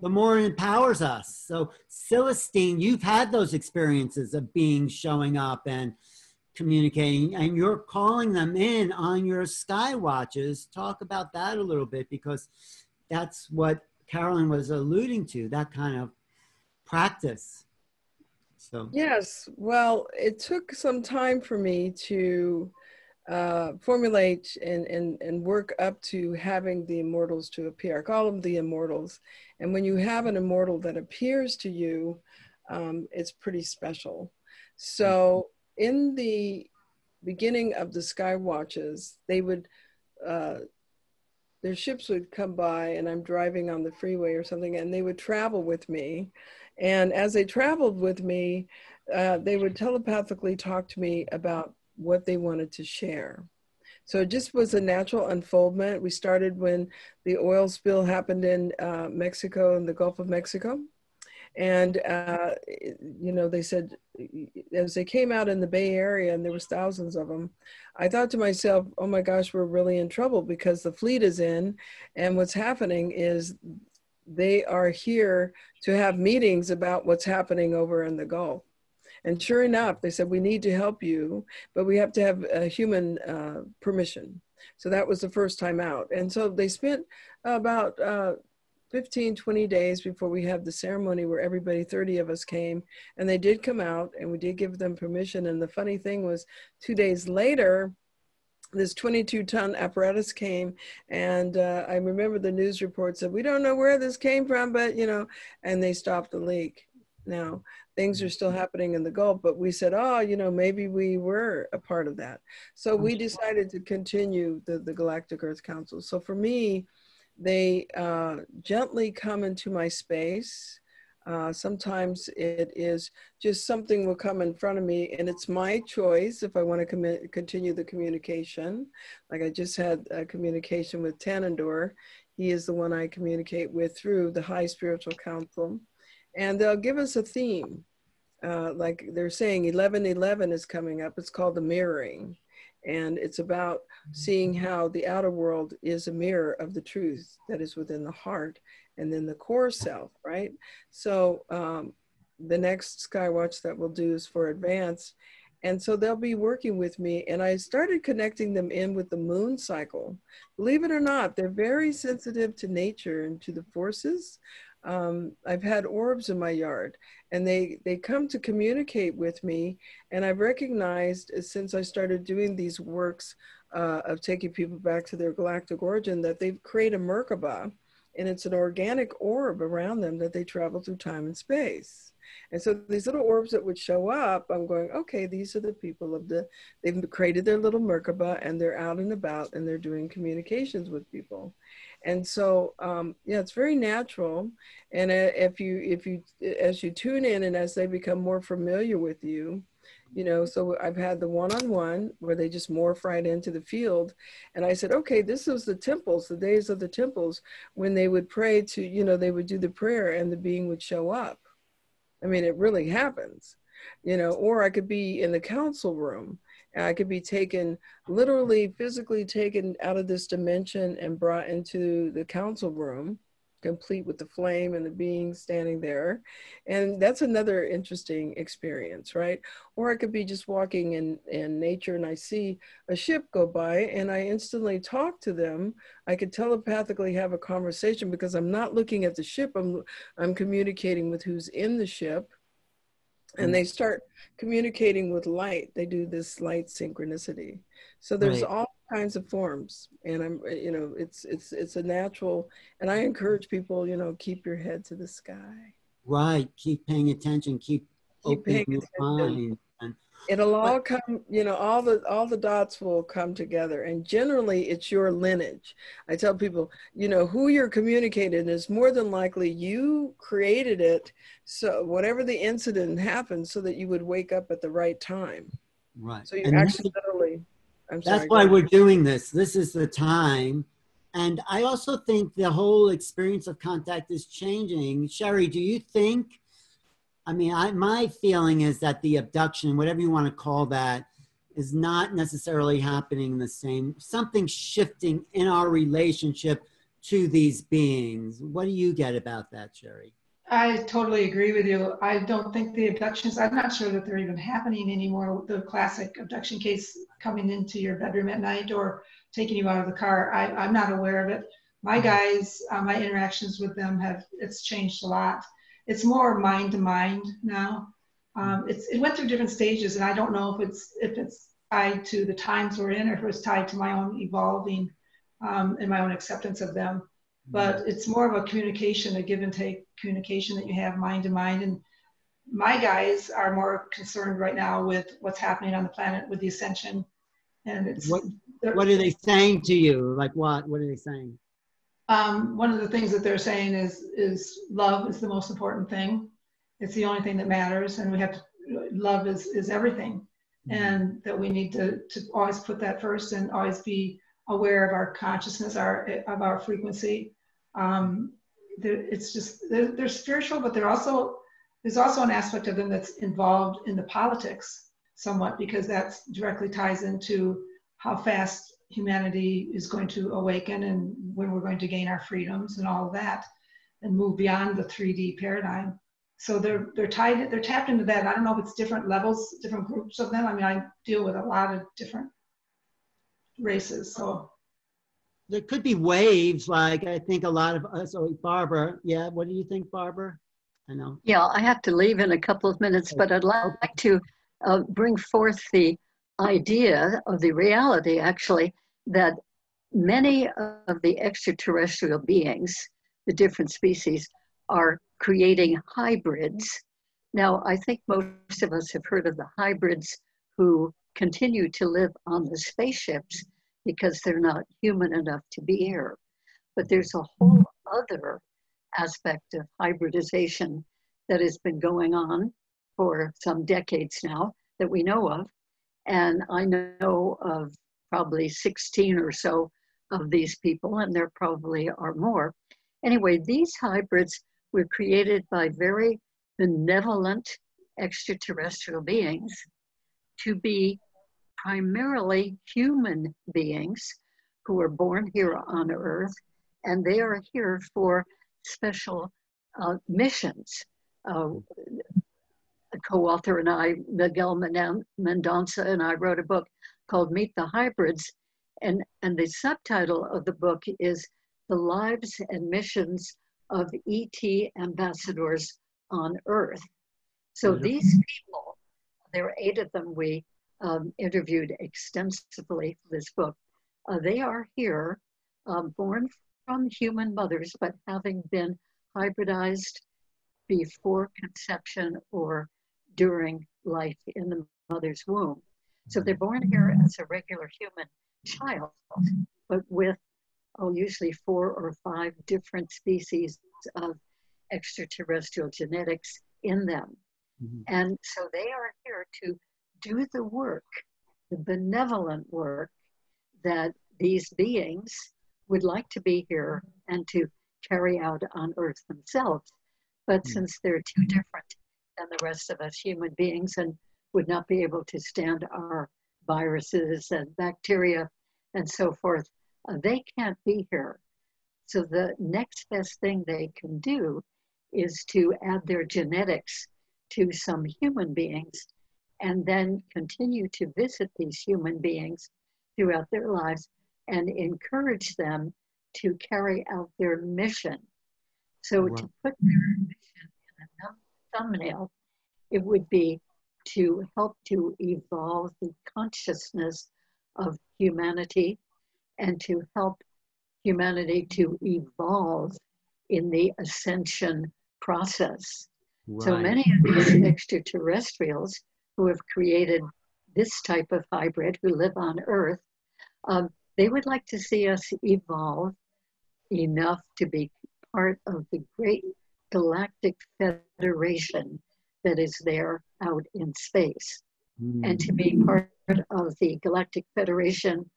the more it empowers us. So, Celestine, you've had those experiences of being showing up and communicating and you're calling them in on your sky watches. Talk about that a little bit because that's what caroline was alluding to that kind of practice. So yes. Well it took some time for me to uh, formulate and, and, and work up to having the immortals to appear. I call them the immortals. And when you have an immortal that appears to you, um, it's pretty special. So in the beginning of the sky watches, they would, uh, their ships would come by and I'm driving on the freeway or something and they would travel with me. And as they traveled with me, uh, they would telepathically talk to me about what they wanted to share. So it just was a natural unfoldment. We started when the oil spill happened in uh, Mexico, in the Gulf of Mexico. And, uh, you know, they said, as they came out in the Bay Area, and there was thousands of them, I thought to myself, oh my gosh, we're really in trouble because the fleet is in. And what's happening is they are here to have meetings about what's happening over in the Gulf. And sure enough, they said, we need to help you, but we have to have a human uh, permission. So that was the first time out. And so they spent about uh, 15, 20 days before we had the ceremony where everybody, 30 of us came. And they did come out and we did give them permission. And the funny thing was, two days later, this 22 ton apparatus came and uh, i remember the news report said we don't know where this came from but you know and they stopped the leak now things are still happening in the Gulf, but we said, oh, you know, maybe we were a part of that. So we decided to continue the, the Galactic Earth Council. So for me, they uh, gently come into my space. Uh, sometimes it is just something will come in front of me and it's my choice if I want to continue the communication. Like I just had a communication with Tanendor. He is the one I communicate with through the High Spiritual Council and they'll give us a theme. Uh, like they're saying 1111 is coming up. It's called the mirroring. And it's about seeing how the outer world is a mirror of the truth that is within the heart and then the core self, right? So um, the next Skywatch that we'll do is for advance. And so they'll be working with me. And I started connecting them in with the moon cycle. Believe it or not, they're very sensitive to nature and to the forces um, I've had orbs in my yard and they, they come to communicate with me. And I've recognized uh, since I started doing these works uh, of taking people back to their galactic origin that they've created a Merkaba and it's an organic orb around them that they travel through time and space. And so these little orbs that would show up, I'm going, okay, these are the people of the, they've created their little Merkaba and they're out and about and they're doing communications with people and so um, yeah it's very natural. And uh, if you if you as you tune in and as they become more familiar with you you know so i've had the one-on-one where they just morph right into the field. And i said okay this is the temples the days of the temples when they would pray to you know they would do the prayer and the being would show up. I mean it really happens you know or i could be in the council room I could be taken, literally, physically taken out of this dimension and brought into the council room, complete with the flame and the being standing there. And that's another interesting experience, right? Or I could be just walking in, in nature and I see a ship go by and I instantly talk to them. I could telepathically have a conversation because I'm not looking at the ship, I'm, I'm communicating with who's in the ship and they start communicating with light. They do this light synchronicity. So there's right. all kinds of forms. And i'm eh, you know it's it's it's a natural and i encourage people you know keep your head to the sky. Right. Keep paying attention. Keep, keep opening your mind it'll all come you know all the all the dots will come together and generally it's your lineage. I tell people you know who you're communicating is more than likely you created it so whatever the incident happened so that you would wake up at the right time. Right. So you and accidentally I'm that's sorry, why we're doing this. This is the time. And i also think the whole experience of contact is changing. Sherry do you think I mean, I, my feeling is that the abduction, whatever you want to call that, is not necessarily happening the same. Something shifting in our relationship to these beings. What do you get about that, Sherry? I totally agree with you. I don't think the abductions, I'm not sure that they're even happening anymore. The classic abduction case coming into your bedroom at night or taking you out of the car. I, I'm not aware of it. My mm-hmm. guys, uh, my interactions with them have, it's changed a lot. It's more mind to mind now. Um, it's, it went through different stages and I don't know if it's, if it's tied to the times we're in or if it's tied to my own evolving um, and my own acceptance of them but mm-hmm. it's more of a communication, a give and take communication that you have mind to mind. And my guys are more concerned right now with what's happening on the planet with the ascension. And it's what, what are they saying to you? Like what? What are they saying? Um, one of the things that they're saying is is love is the most important thing. It's the only thing that matters, and we have to love is is everything, mm-hmm. and that we need to to always put that first and always be aware of our consciousness, our of our frequency. Um, it's just they're, they're, spiritual, but they're also there's also an aspect of them that's involved in the politics somewhat because that directly ties into how fast humanity is going to awaken and when we're going to gain our freedoms and all of that and move beyond the 3D paradigm. So they're they're tied they're tapped into that. I don't know if it's different levels, different groups of them. I mean, I deal with a lot of different races. So there could be waves. Like I think a lot of us. Oh, Barbara. Yeah. What do you think, Barbara? I know. Yeah, I have to leave in a couple of minutes, but I'd like to uh, bring forth the idea of the reality, actually, that many of the extraterrestrial beings, the different species, are creating hybrids. Now, I think most of us have heard of the hybrids who continue to live on the spaceships because they're not human enough to be here. But there's a whole other aspect of hybridization that has been going on for some decades now that we know of. And I know of probably 16 or so of these people, and there probably are more. Anyway, these hybrids were created by very benevolent extraterrestrial beings to be primarily human beings who are born here on Earth, and they are here for special uh, missions. Uh, a co-author and I, Miguel Mendonça, and I wrote a book called Meet the Hybrids, and, and the subtitle of the book is The Lives and Missions of ET Ambassadors on Earth. So these people, there are eight of them we um, interviewed extensively for this book. Uh, they are here, uh, born from human mothers, but having been hybridized before conception or during life in the mother's womb. So they're born here as a regular human child, but with oh, usually four or five different species of extraterrestrial genetics in them. Mm-hmm. And so they are here to do the work, the benevolent work that these beings would like to be here and to carry out on earth themselves. But mm. since they're too different than the rest of us human beings and would not be able to stand our viruses and bacteria and so forth, uh, they can't be here. So the next best thing they can do is to add their genetics to some human beings and then continue to visit these human beings throughout their lives and encourage them to carry out their mission. So, wow. to put their mission in a thumbnail, it would be to help to evolve the consciousness of humanity and to help humanity to evolve in the ascension process. Right. So many of these [CLEARS THROAT] extraterrestrials who have created this type of hybrid who live on Earth, um, they would like to see us evolve enough to be part of the great galactic federation that is there out in space. Mm. And to be part of the galactic federation,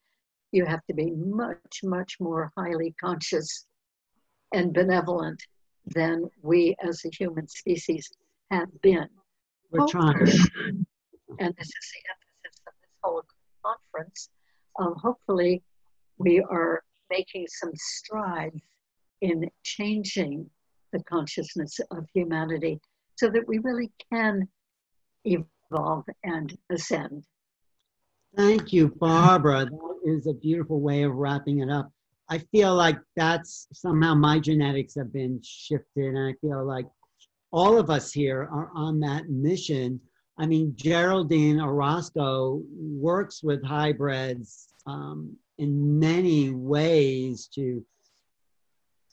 you have to be much, much more highly conscious and benevolent than we as a human species have been. We're trying. And this is the emphasis of this whole conference. Um, hopefully, we are making some strides in changing the consciousness of humanity so that we really can evolve and ascend. Thank you, Barbara. That is a beautiful way of wrapping it up. I feel like that's somehow my genetics have been shifted, and I feel like all of us here are on that mission. I mean, Geraldine Orozco works with hybrids um, in many ways to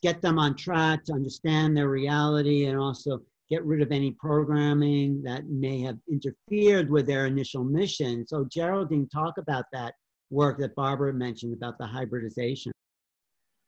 get them on track, to understand their reality, and also get rid of any programming that may have interfered with their initial mission. So, Geraldine, talk about that work that Barbara mentioned about the hybridization.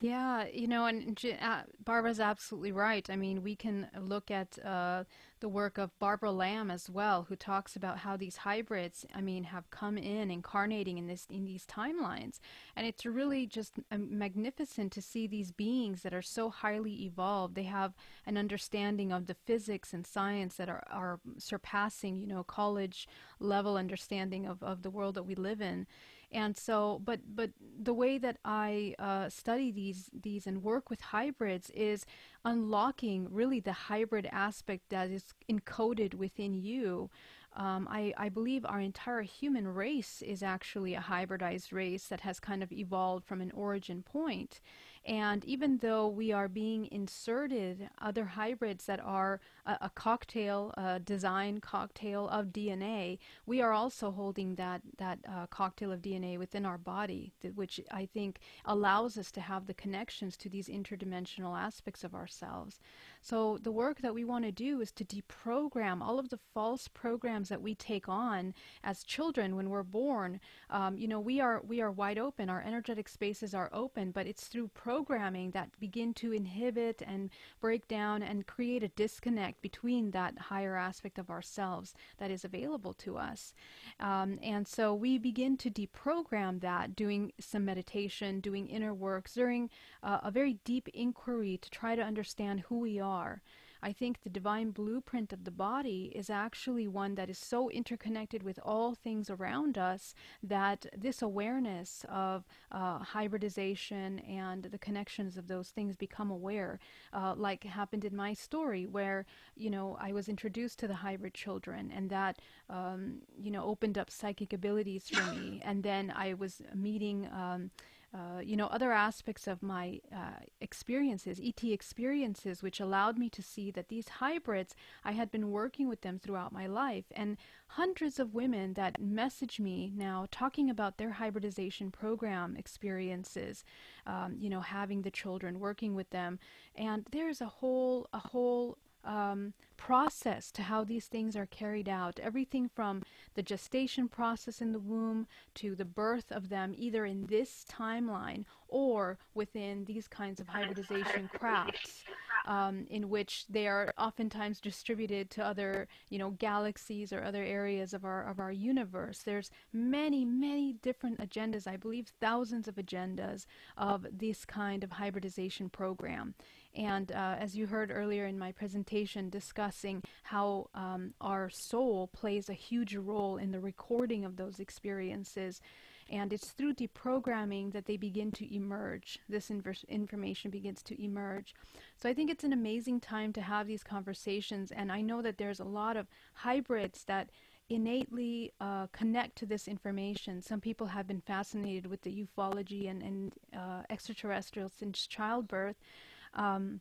Yeah, you know, and uh, Barbara's absolutely right. I mean, we can look at uh, the work of Barbara Lamb as well, who talks about how these hybrids, I mean, have come in incarnating in this in these timelines, and it's really just um, magnificent to see these beings that are so highly evolved. They have an understanding of the physics and science that are are surpassing, you know, college level understanding of of the world that we live in and so but but the way that i uh, study these these and work with hybrids is unlocking really the hybrid aspect that is encoded within you um, I, I believe our entire human race is actually a hybridized race that has kind of evolved from an origin point. And even though we are being inserted other hybrids that are a, a cocktail, a design cocktail of DNA, we are also holding that, that uh, cocktail of DNA within our body, which I think allows us to have the connections to these interdimensional aspects of ourselves. So the work that we want to do is to deprogram all of the false programs that we take on as children when we're born. Um, you know, we are we are wide open. Our energetic spaces are open, but it's through programming that begin to inhibit and break down and create a disconnect between that higher aspect of ourselves that is available to us. Um, and so we begin to deprogram that, doing some meditation, doing inner works, during uh, a very deep inquiry to try to understand who we are are. I think the divine blueprint of the body is actually one that is so interconnected with all things around us that this awareness of uh, hybridization and the connections of those things become aware, uh, like happened in my story, where you know I was introduced to the hybrid children, and that um, you know opened up psychic abilities for me, and then I was meeting. Um, uh, you know, other aspects of my uh, experiences, ET experiences, which allowed me to see that these hybrids, I had been working with them throughout my life. And hundreds of women that message me now talking about their hybridization program experiences, um, you know, having the children, working with them. And there's a whole, a whole um, process to how these things are carried out. Everything from the gestation process in the womb to the birth of them, either in this timeline or within these kinds of hybridization crafts, um, in which they are oftentimes distributed to other, you know, galaxies or other areas of our of our universe. There's many, many different agendas. I believe thousands of agendas of this kind of hybridization program. And uh, as you heard earlier in my presentation, discussing how um, our soul plays a huge role in the recording of those experiences. And it's through deprogramming that they begin to emerge. This information begins to emerge. So I think it's an amazing time to have these conversations. And I know that there's a lot of hybrids that innately uh, connect to this information. Some people have been fascinated with the ufology and, and uh, extraterrestrials since childbirth. Um,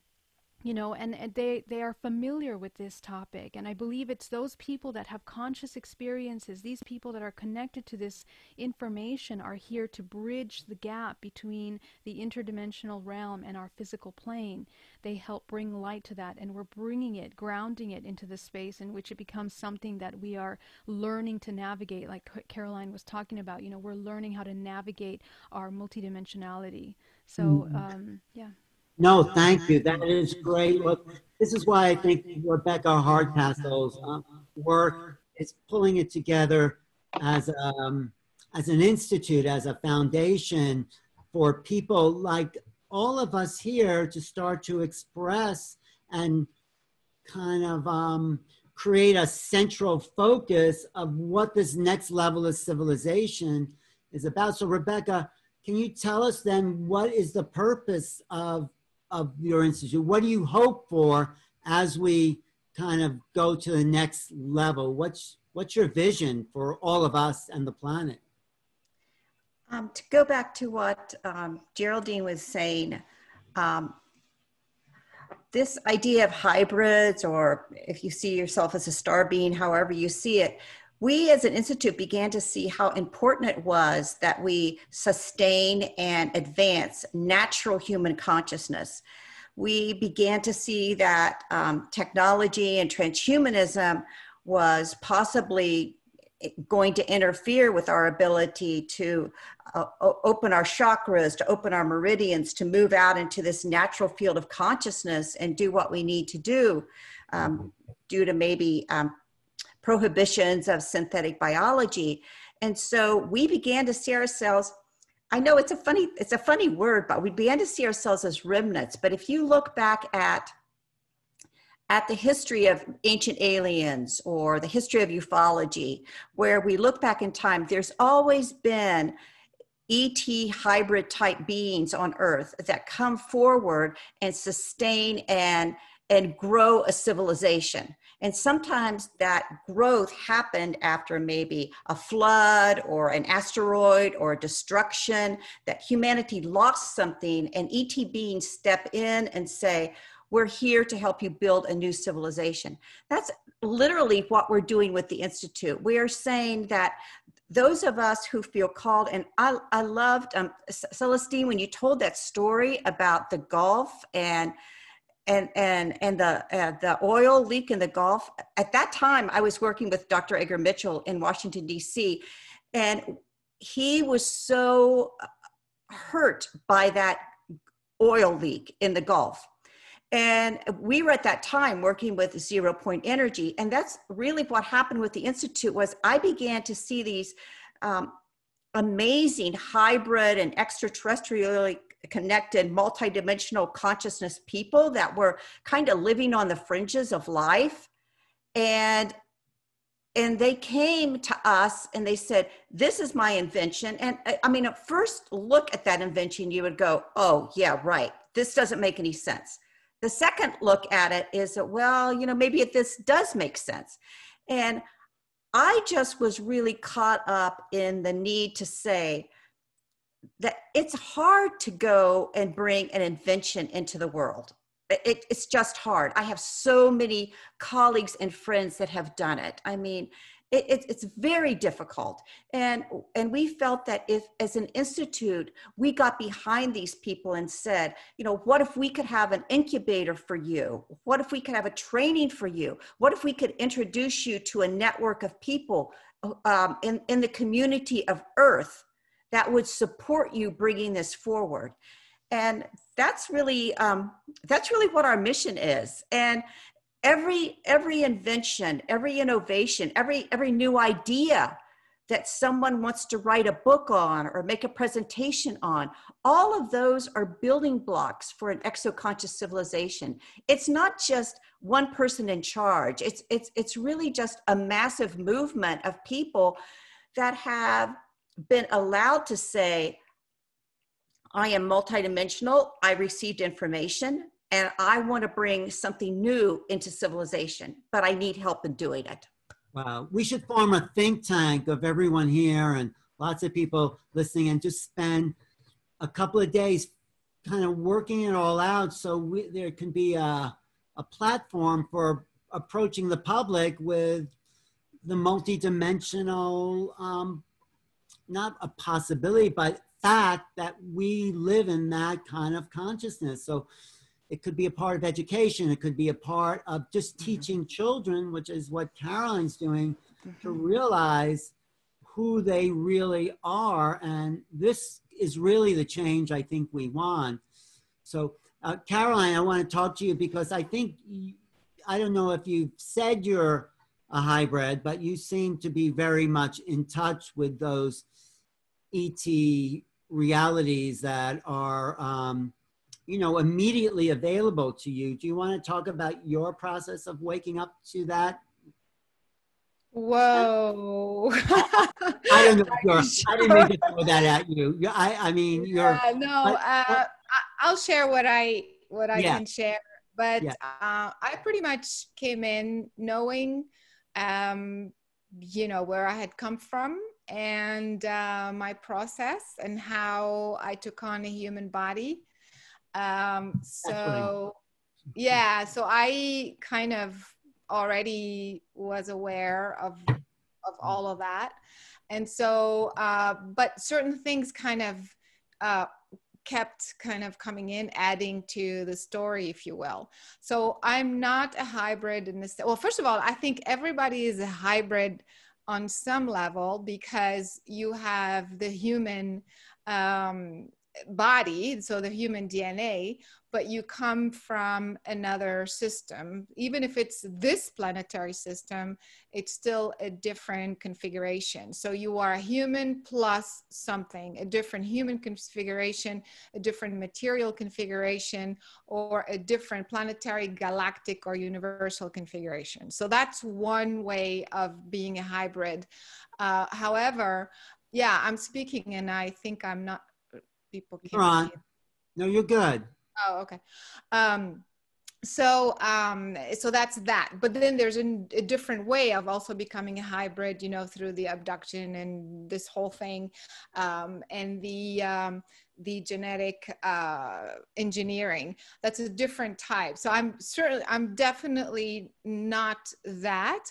you know and, and, they they are familiar with this topic. And i believe it's those people that have conscious experiences these people that are connected to this information are here to bridge the gap between the interdimensional realm and our physical plane. They help bring light to that and we're bringing it grounding it into the space in which it becomes something that we are learning to navigate like caroline was talking about. You know we're learning how to navigate our multidimensionality. So mm-hmm. um, yeah no, thank you. That is great. Look, this is why I think Rebecca Hardcastle's uh, work is pulling it together as um, as an institute, as a foundation for people like all of us here to start to express and kind of um, create a central focus of what this next level of civilization is about. So, Rebecca, can you tell us then what is the purpose of of your institute? What do you hope for as we kind of go to the next level? What's what's your vision for all of us and the planet? Um, to go back to what um, Geraldine was saying, um, this idea of hybrids, or if you see yourself as a star being, however you see it, we as an institute began to see how important it was that we sustain and advance natural human consciousness. We began to see that um, technology and transhumanism was possibly going to interfere with our ability to uh, open our chakras, to open our meridians, to move out into this natural field of consciousness and do what we need to do um, due to maybe um, prohibitions of synthetic biology. And so we began to see ourselves. I know it's a funny it's a funny word, but we began to see ourselves as remnants. But if you look back at at the history of ancient aliens or the history of ufology, where we look back in time, there's always been ET hybrid type beings on Earth that come forward and sustain and and grow a civilization. And sometimes that growth happened after maybe a flood or an asteroid or destruction, that humanity lost something, and ET beings step in and say, we're here to help you build a new civilization. That's literally what we're doing with the Institute. We are saying that those of us who feel called, and I, I loved, um, Celestine, when you told that story about the Gulf and and and and the uh, the oil leak in the Gulf. At that time, I was working with Dr. Edgar Mitchell in Washington D.C., and he was so hurt by that oil leak in the Gulf and we were at that time working with zero point energy. And that's really what happened with the Institute was I began to see these um, amazing hybrid and extraterrestrially connected multidimensional consciousness people that were kind of living on the fringes of life. And and they came to us and they said this is my invention and uh, i mean at first look at that invention you would go oh yeah right this doesn't make any sense the second look at it is that, well, you know, maybe this does make sense. And I just was really caught up in the need to say that it's hard to go and bring an invention into the world. It, it's just hard. I have so many colleagues and friends that have done it. I mean, it, it, it's very difficult and and we felt that if as an institute we got behind these people and said you know what if we could have an incubator for you what if we could have a training for you what if we could introduce you to a network of people um, in, in the community of earth that would support you bringing this forward. And that's really um, that's really what our mission is. And every every invention every innovation every every new idea that someone wants to write a book on or make a presentation on all of those are building blocks for an exoconscious civilization. It's not just one person in charge. It's it's it's really just a massive movement of people that have been allowed to say i am multidimensional i received information and I want to bring something new into civilization, but I need help in doing it. Wow. We should form a think tank of everyone here and lots of people listening and just spend a couple of days kind of working it all out so we, there can be a, a platform for approaching the public with the multidimensional, um, not a possibility, but fact that we live in that kind of consciousness. So it could be a part of education. It could be a part of just mm-hmm. teaching children, which is what Caroline's doing, mm-hmm. to realize who they really are. And this is really the change I think we want. So, uh, Caroline, I want to talk to you because I think, you, I don't know if you've said you're a hybrid, but you seem to be very much in touch with those ET realities that are. Um, you know, immediately available to you. Do you want to talk about your process of waking up to that? Whoa. I, I don't know. [LAUGHS] You're, I didn't mean to throw that at you. I, I mean, you're. No, uh, I'll share what I what I yeah. can share. But yeah. uh, I pretty much came in knowing, um, you know, where I had come from and uh, my process and how I took on a human body. Um, so, yeah, so I kind of already was aware of of all of that, and so, uh, but certain things kind of uh, kept kind of coming in, adding to the story, if you will. So I'm not a hybrid in this. Well, first of all, I think everybody is a hybrid on some level because you have the human um, body, so the human DNA, but you come from another system. Even if it's this planetary system, it's still a different configuration. So you are a human plus something, a different human configuration, a different material configuration, or a different planetary, galactic, or universal configuration. So that's one way of being a hybrid. Uh, however, yeah, I'm speaking and I think I'm not, people can't. No, you're good. Oh, okay. Um, so um, so that's that but then there's a, a, different way of also becoming a hybrid you know through the abduction and this whole thing um, and the um, the genetic uh, engineering that's a different type so i'm certainly i'm definitely not that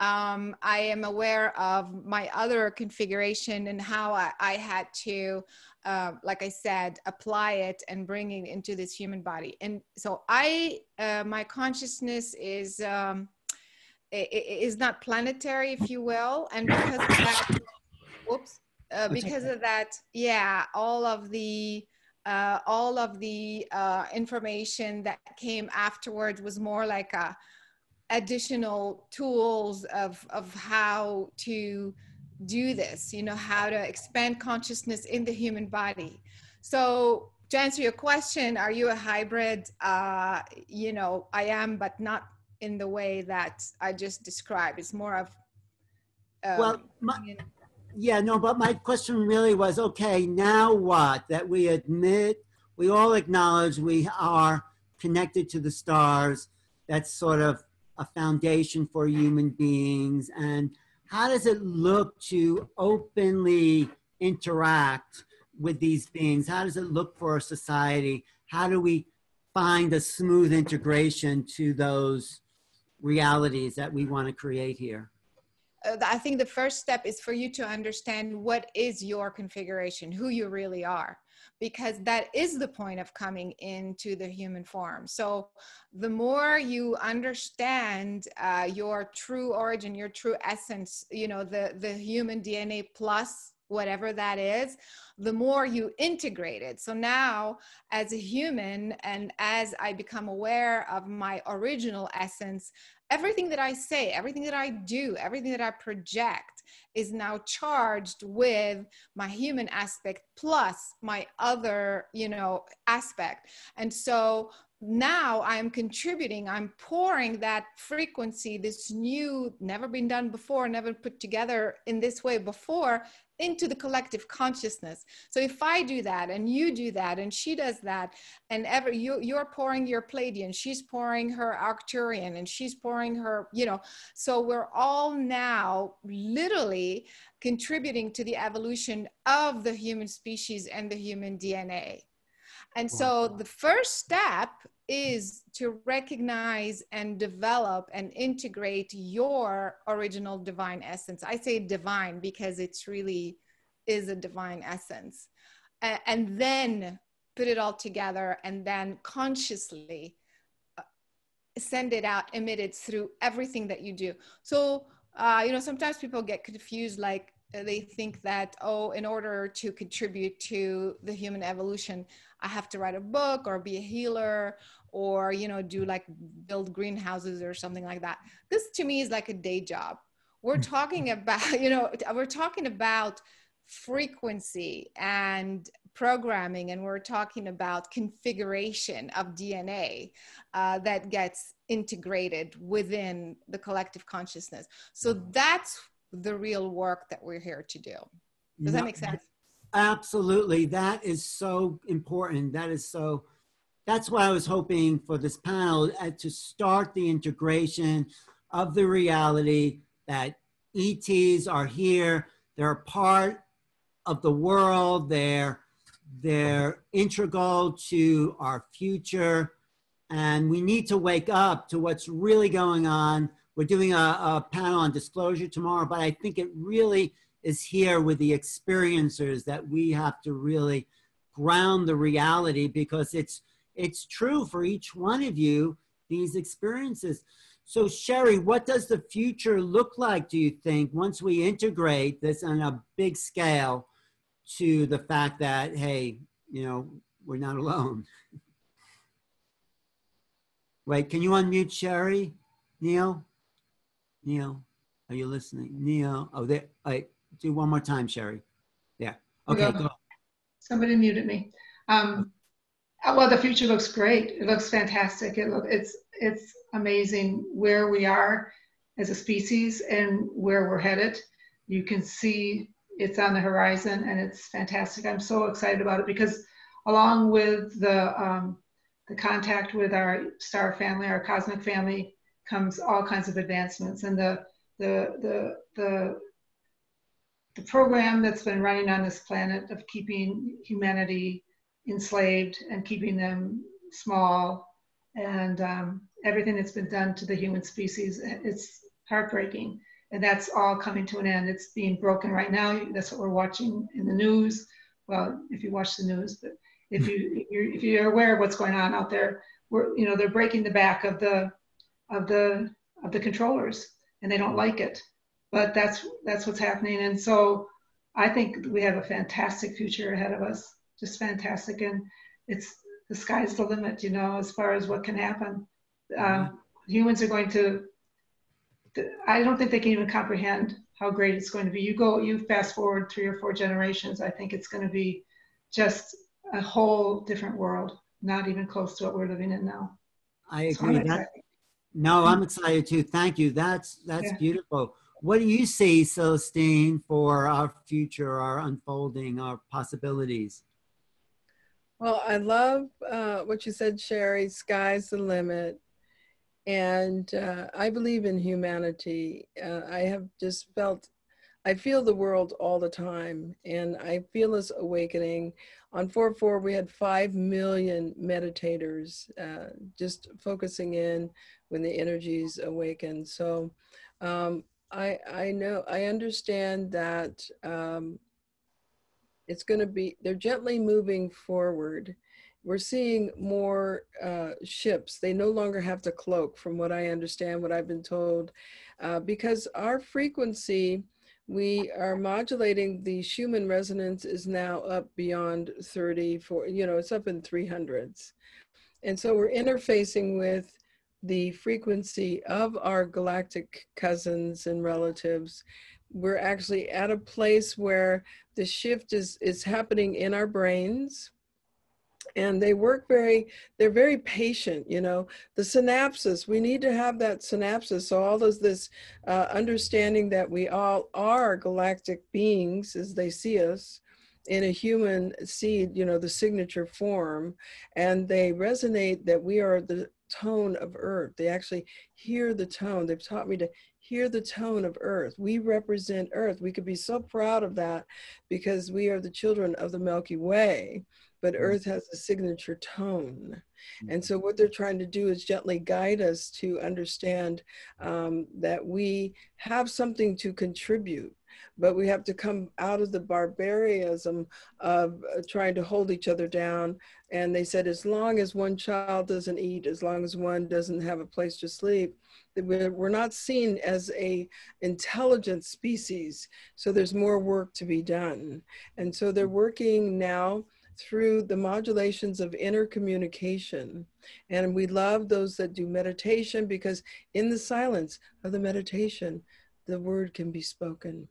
um, i am aware of my other configuration and how i, I had to uh, like I said, apply it and bring it into this human body. And so I, uh, my consciousness is um, is not planetary, if you will, and because of that, [COUGHS] whoops, uh, because of that, yeah, all of the uh, all of the uh, information that came afterwards was more like a additional tools of of how to do this, you know, how to expand consciousness in the human body. So to answer your question, are you a hybrid? Uh, you know, I am, but not in the way that I just described. It's more of, um, well, my, yeah, no, but my question really was, okay, now what? That we admit, we all acknowledge we are connected to the stars. That's sort of a foundation for human beings. And how does it look to openly interact with these beings? How does it look for a society? How do we find a smooth integration to those realities that we want to create here? Uh, I think the first step is for you to understand what is your configuration, who you really are because that is the point of coming into the human form. So the more you understand uh, your true origin, your true essence, you know, the, the human DNA plus whatever that is, the more you integrate it. So now, as a human, and as I become aware of my original essence, everything that I say, everything that I do, everything that I project is now charged with my human aspect plus my other, you know, aspect. And so now I'm contributing, I'm pouring that frequency, this new, never been done before, never put together in this way before, into the collective consciousness. So if I do that and you do that and she does that and ever you you're pouring your Pleiadian, she's pouring her Arcturian and she's pouring her, you know, so we're all now literally contributing to the evolution of the human species and the human DNA. And so the first step is to recognize and develop and integrate your original divine essence. I say divine because it's really is a divine essence. and then put it all together and then consciously uh, send it out, emit it through everything that you do. So, uh, you know, sometimes people get confused like, uh, they think that oh in order to contribute to the human evolution i have to write a book or be a healer or you know do like build greenhouses or something like that. This to me is like a day job. We're [LAUGHS] talking about you know we're talking about frequency and programming and we're talking about configuration of dna uh, that gets integrated within the collective consciousness so that's the real work that we're here to do. Does that make sense? Absolutely. That is so important. That is so that's why I was hoping for this panel uh, to start the integration of the reality that ETs are here, they're a part of the world, they're, they're integral to our future, and we need to wake up to what's really going on. We're doing a, a panel on disclosure tomorrow, but I think it really is here with the experiencers that we have to really ground the reality because it's it's true for each one of you these experiences so sherry what does the future look like do you think once we integrate this on a big scale to the fact that hey you know we're not alone [LAUGHS] wait can you unmute sherry neil neil are you listening neil oh there wait do one more time sherry yeah okay go. somebody muted me um, uh, well, the future looks great. It looks fantastic. It look, it's it's amazing where we are as a species and where we're headed. You can see it's on the horizon, and it's fantastic. I'm so excited about it because, along with the um, the contact with our star family, our cosmic family, comes all kinds of advancements, and the the the the the program that's been running on this planet of keeping humanity enslaved and keeping them small and um, everything that's been done to the human species it's heartbreaking. And that's all coming to an end. It's being broken right now. That's what we're watching in the news. Well if you watch the news but if you if you're, if you're aware of what's going on out there we're you know they're breaking the back of the of the of the controllers and they don't like it but that's that's what's happening and so i think we have a fantastic future ahead of us just fantastic. And it's the sky's the limit, you know, as far as what can happen. Uh, humans are going to, I don't think they can even comprehend how great it's going to be. You go, you fast forward three or four generations, I think it's going to be just a whole different world, not even close to what we're living in now. I agree. That, no, I'm excited too. Thank you. That's that's yeah. beautiful. What do you see, Celestine, for our future, our unfolding, our possibilities? Well, I love uh, what you said, Sherry. Sky's the limit. And uh, I believe in humanity. Uh, I have just felt, I feel the world all the time, and I feel this awakening. On 4 4, we had 5 million meditators uh, just focusing in when the energies awaken. So um, I, I know, I understand that um, it's going to be, they're gently moving forward. We're seeing more uh, ships. They no longer have to cloak, from what I understand, what I've been told, uh, because our frequency, we are modulating the Schumann resonance is now up beyond 30, for, you know, it's up in 300s. And so we're interfacing with the frequency of our galactic cousins and relatives we're actually at a place where the shift is is happening in our brains and they work very they're very patient you know the synapses we need to have that synapses so all of this uh, understanding that we all are galactic beings as they see us in a human seed you know the signature form and they resonate that we are the tone of earth they actually hear the tone they've taught me to hear the tone of earth. We represent earth. We could be so proud of that because we are the children of the Milky Way, but mm-hmm. earth has a signature tone. And so, what they're trying to do is gently guide us to understand um, that we have something to contribute but we have to come out of the barbarism of uh, trying to hold each other down. And they said, as long as one child doesn't eat, as long as one doesn't have a place to sleep, we're not seen as a intelligent species. So there's more work to be done. And so they're working now through the modulations of inner communication. And we love those that do meditation because in the silence of the meditation, the word can be spoken.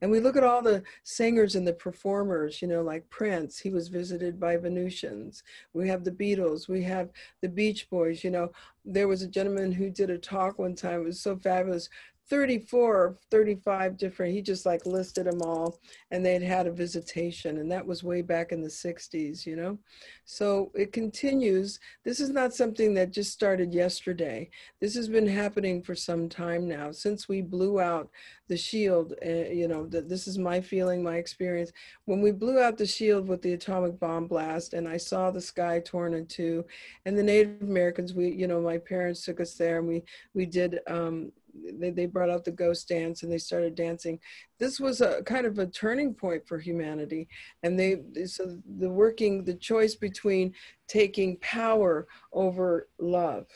And we look at all the singers and the performers, you know, like Prince, he was visited by Venusians. We have the Beatles, we have the Beach Boys, you know. There was a gentleman who did a talk one time, it was so fabulous. 34 35 different he just like listed them all and they'd had a visitation and that was way back in the 60s you know? So it continues. This is not something that just started yesterday. This has been happening for some time now since we blew out the shield uh, you know this is my feeling my experience. When we blew out the shield with the atomic bomb blast and i saw the sky torn in two and the native americans we you know my parents took us there and we we did um they, they brought out the ghost dance and they started dancing. This was a kind of a turning point for humanity. And they so the working the choice between taking power over love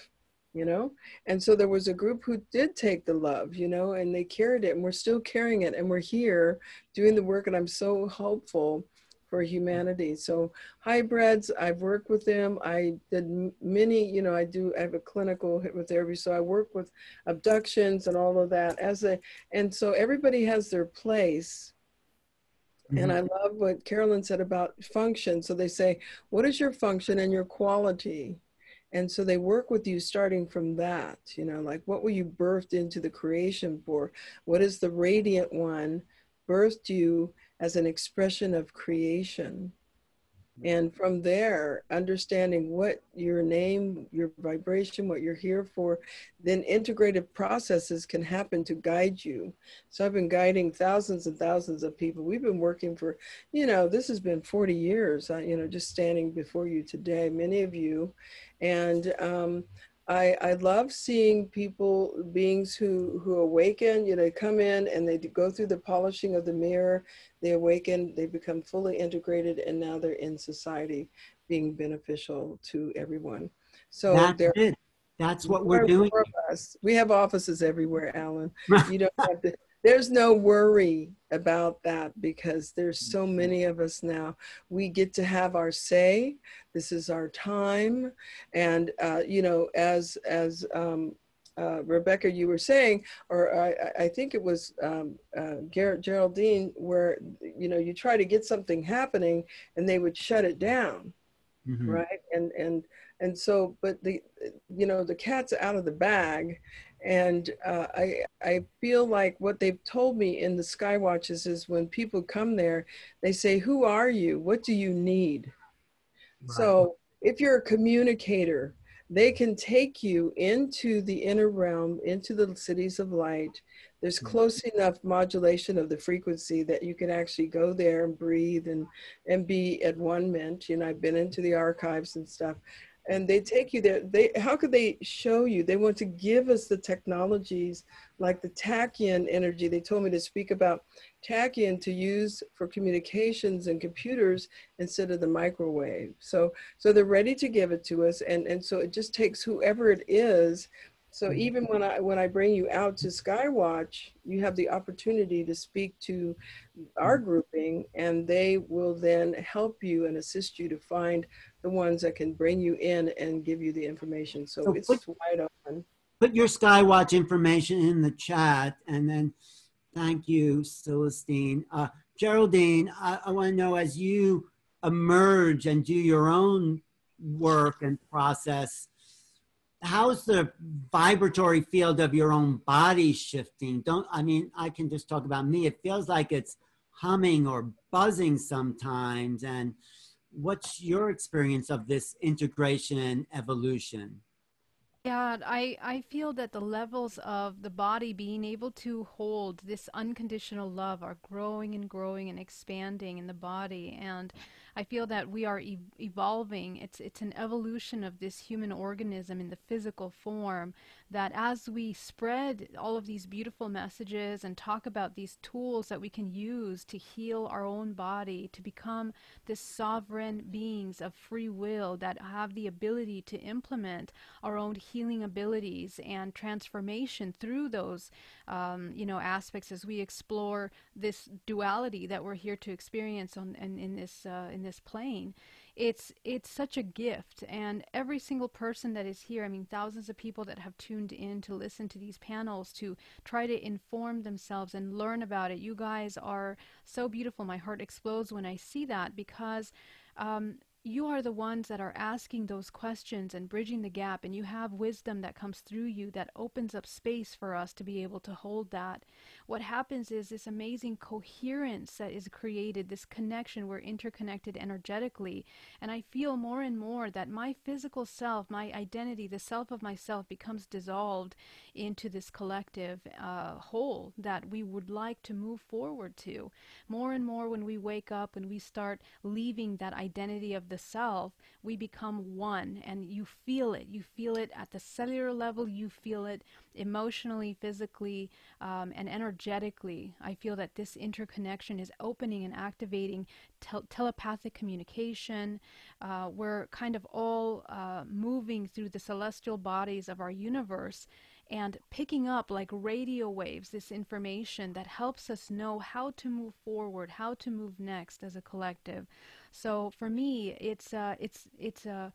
you know? And so there was a group who did take the love you know and they carried it and we're still carrying it and we're here doing the work and i'm so hopeful for humanity. So hybrids, I've worked with them. I did many, you know, I do, I have a clinical hypnotherapy. So I work with abductions and all of that as a, and so everybody has their place. Mm-hmm. And I love what Carolyn said about function. So they say, what is your function and your quality? And so they work with you starting from that, you know, like what were you birthed into the creation for? What is the radiant one birthed you as an expression of creation. And from there, understanding what your name, your vibration, what you're here for, then integrative processes can happen to guide you. So I've been guiding thousands and thousands of people. We've been working for, you know, this has been 40 years, uh, you know, just standing before you today, many of you. And um, I, I love seeing people, beings who, who awaken, you know, come in and they go through the polishing of the mirror, they awaken, they become fully integrated, and now they're in society being beneficial to everyone. So That's it. That's what we're doing. Us. We have offices everywhere, Alan. [LAUGHS] you don't have to there's no worry about that because there's so mm-hmm. many of us now we get to have our say this is our time and uh, you know as as um, uh, Rebecca, you were saying, or I, I think it was um, uh, Garrett Geraldine, where you know you try to get something happening and they would shut it down, mm-hmm. right? And and and so, but the you know the cat's out of the bag, and uh, I, I feel like what they've told me in the Skywatches is when people come there, they say, Who are you? What do you need? Right. So if you're a communicator, they can take you into the inner realm, into the cities of light. There's mm-hmm. close enough modulation of the frequency that you can actually go there and breathe and, and be at one mint. You know, I've been into the archives and stuff and they take you there. They how could they show you? They want to give us the technologies like the tachyon energy. They told me to speak about tachyon to use for communications and computers instead of the microwave. So so they're ready to give it to us and and so it just takes whoever it is. So mm-hmm. even when I when I bring you out to Skywatch, you have the opportunity to speak to our mm-hmm. grouping, and they will then help you and assist you to find the ones that can bring you in and give you the information. So, so it's put, wide open. Put your Skywatch information in the chat, and then thank you, Celestine. Uh, Geraldine, I, I want to know as you emerge and do your own work and process, how's the vibratory field of your own body shifting? Don't I mean I can just talk about me. It feels like it's humming or buzzing sometimes and what's your experience of this integration and evolution? Yeah, I, I feel that the levels of the body being able to hold this unconditional love are growing and growing and expanding in the body. And I feel that we are e- evolving. It's it's an evolution of this human organism in the physical form. That as we spread all of these beautiful messages and talk about these tools that we can use to heal our own body, to become this sovereign beings of free will that have the ability to implement our own healing abilities and transformation through those um, you know aspects as we explore this duality that we're here to experience on in, in this uh, in this plane it's it's such a gift. And every single person that is here i mean thousands of people that have tuned in to listen to these panels to try to inform themselves and learn about it. You guys are so beautiful. My heart explodes when i see that because um, you are the ones that are asking those questions and bridging the gap, and you have wisdom that comes through you that opens up space for us to be able to hold that. What happens is this amazing coherence that is created, this connection, we're interconnected energetically. And I feel more and more that my physical self, my identity, the self of myself becomes dissolved into this collective uh, whole that we would like to move forward to. More and more when we wake up and we start leaving that identity of the self, we become one and you feel it. You feel it at the cellular level, you feel it emotionally, physically, um, and energetically. I feel that this interconnection is opening and activating tel- telepathic communication. Uh, we're kind of all uh, moving through the celestial bodies of our universe and picking up like radio waves this information that helps us know how to move forward, how to move next as a collective. So for me, it's uh, it's it's a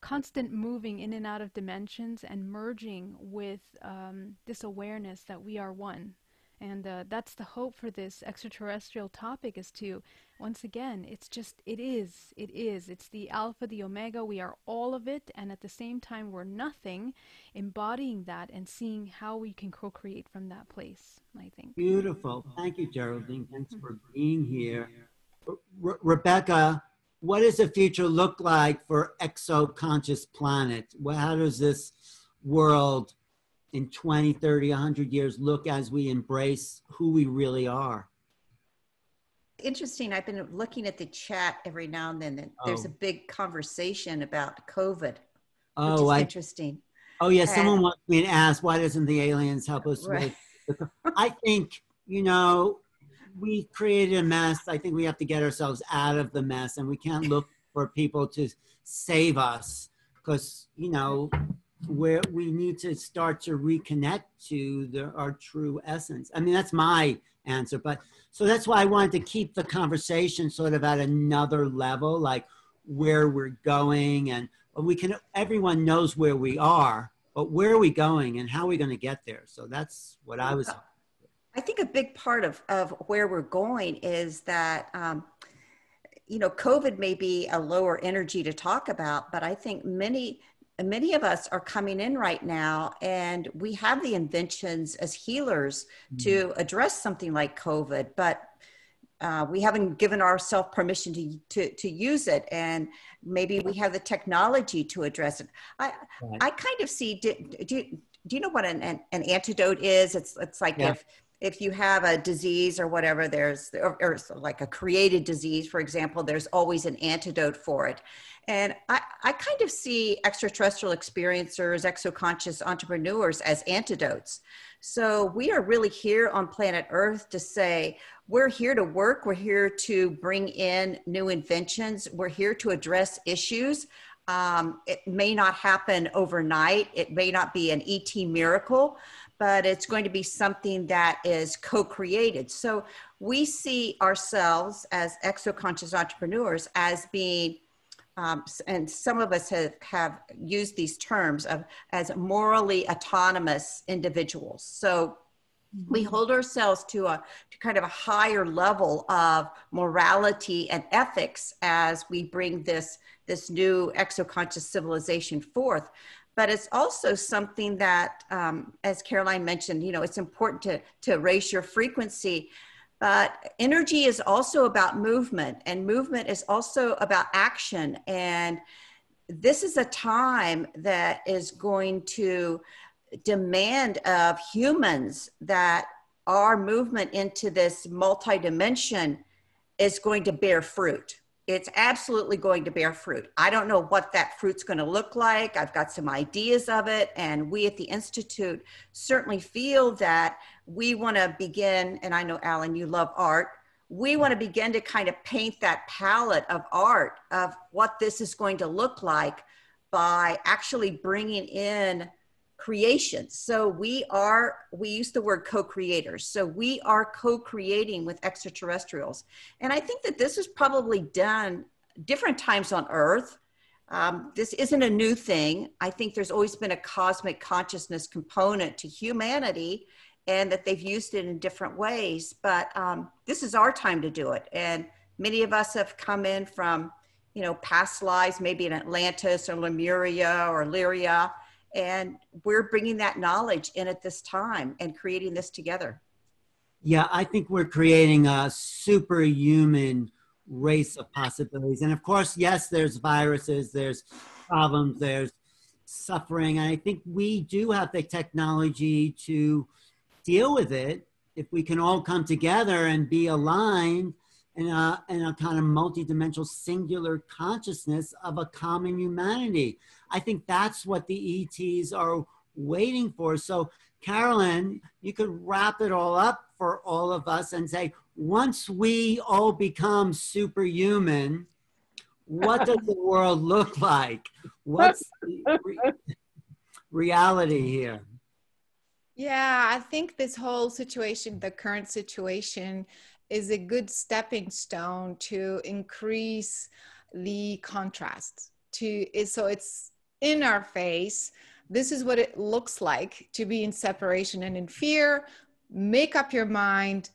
constant moving in and out of dimensions and merging with um, this awareness that we are one. And uh, that's the hope for this extraterrestrial topic is to, once again, it's just, it is, it is. It's the alpha, the omega. We are all of it. And at the same time, we're nothing, embodying that and seeing how we can co create from that place, I think. Beautiful. Thank you, Geraldine. Thanks for being here. Re- Rebecca, what does the future look like for exo-conscious planet? How does this world in 20, 30, 100 years look as we embrace who we really are? Interesting. I've been looking at the chat every now and then. There's oh. a big conversation about COVID. Oh, I, interesting. Oh, yeah. And, someone wants me to ask, why doesn't the aliens help us right. with? I think, you know, we created a mess. I think we have to get ourselves out of the mess, and we can't look for people to save us because you know where we need to start to reconnect to the, our true essence. I mean, that's my answer, but so that's why I wanted to keep the conversation sort of at another level, like where we're going, and we can. Everyone knows where we are, but where are we going, and how are we going to get there? So that's what I was I think a big part of, of where we're going is that, um, you know, COVID may be a lower energy to talk about, but I think many, many of us are coming in right now and we have the inventions as healers mm-hmm. to address something like COVID, but uh, we haven't given ourselves permission to, to, to use it and maybe we have the technology to address it. I, right. I kind of see, do, do, do you know what an, an, an antidote is? It's, it's like yeah. if, if you have a disease or whatever, there's or, or, like a created disease, for example, there's always an antidote for it. And I, I kind of see extraterrestrial experiencers, exoconscious entrepreneurs as antidotes. So we are really here on planet Earth to say, we're here to work, we're here to bring in new inventions, we're here to address issues. Um, it may not happen overnight, it may not be an ET miracle, but it's going to be something that is co-created. So we see ourselves as exoconscious entrepreneurs as being, um, and some of us have, have used these terms of as morally autonomous individuals. So we mm-hmm. hold ourselves to a to kind of a higher level of morality and ethics as we bring this this new exoconscious civilization forth but it's also something that, um, as Caroline mentioned, you know, it's important to, to raise your frequency. But energy is also about movement, and movement is also about action. And this is a time that is going to demand of humans that our movement into this multi-dimension is going to bear fruit it's absolutely going to bear fruit. I don't know what that fruit's going to look like. I've got some ideas of it. And we at the Institute certainly feel that we want to begin, and I know, Alan, you love art. We want to begin to kind of paint that palette of art of what this is going to look like by actually bringing in creation. So we are, we use the word co-creators. So we are co-creating with extraterrestrials. And I think that this is probably done different times on Earth. Um, this isn't a new thing. I think there's always been a cosmic consciousness component to humanity and that they've used it in different ways. But um, this is our time to do it. And many of us have come in from you know, past lives, maybe in Atlantis or Lemuria or Lyria. And we're bringing that knowledge in at this time and creating this together. Yeah, I think we're creating a superhuman race of possibilities. And of course, yes, there's viruses, there's problems, there's suffering. And I think we do have the technology to deal with it if we can all come together and be aligned in a, in a kind of multidimensional singular consciousness of a common humanity. I think that's what the ETs are waiting for. So, Carolyn, you could wrap it all up for all of us and say, once we all become superhuman, what does the world look like? What's the re- reality here? Yeah, I think this whole situation, the current situation, is a good stepping stone to increase the contrast. To so it's in our face. This is what it looks like to be in separation and in fear. Make up your mind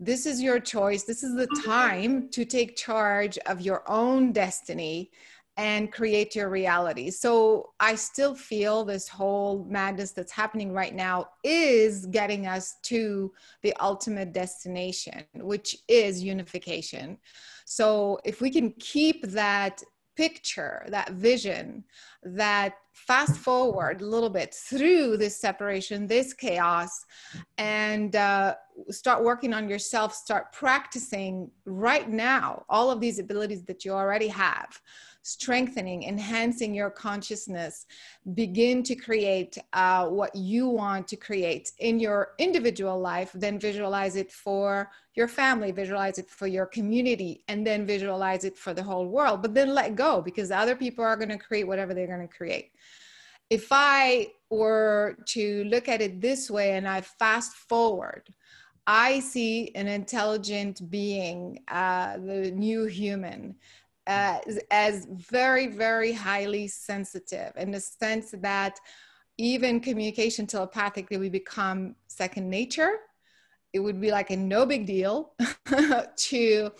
this is your choice. This is the time to take charge of your own destiny and create your reality. So I still feel this whole madness that's happening right now is getting us to the ultimate destination, which is unification. So if we can keep that picture, that vision, that fast forward a little bit through this separation, this chaos, and uh, start working on yourself, start practicing right now all of these abilities that you already have strengthening, enhancing your consciousness. Begin to create uh, what you want to create in your individual life, then visualize it for your family, visualize it for your community, and then visualize it for the whole world. But then let go because other people are going to create whatever they're going to create. If I were to look at it this way and I fast forward, I see an intelligent being, uh, the new human, as, as very, very highly sensitive in the sense that even communication telepathically we become second nature. It would be like a no big deal [LAUGHS] to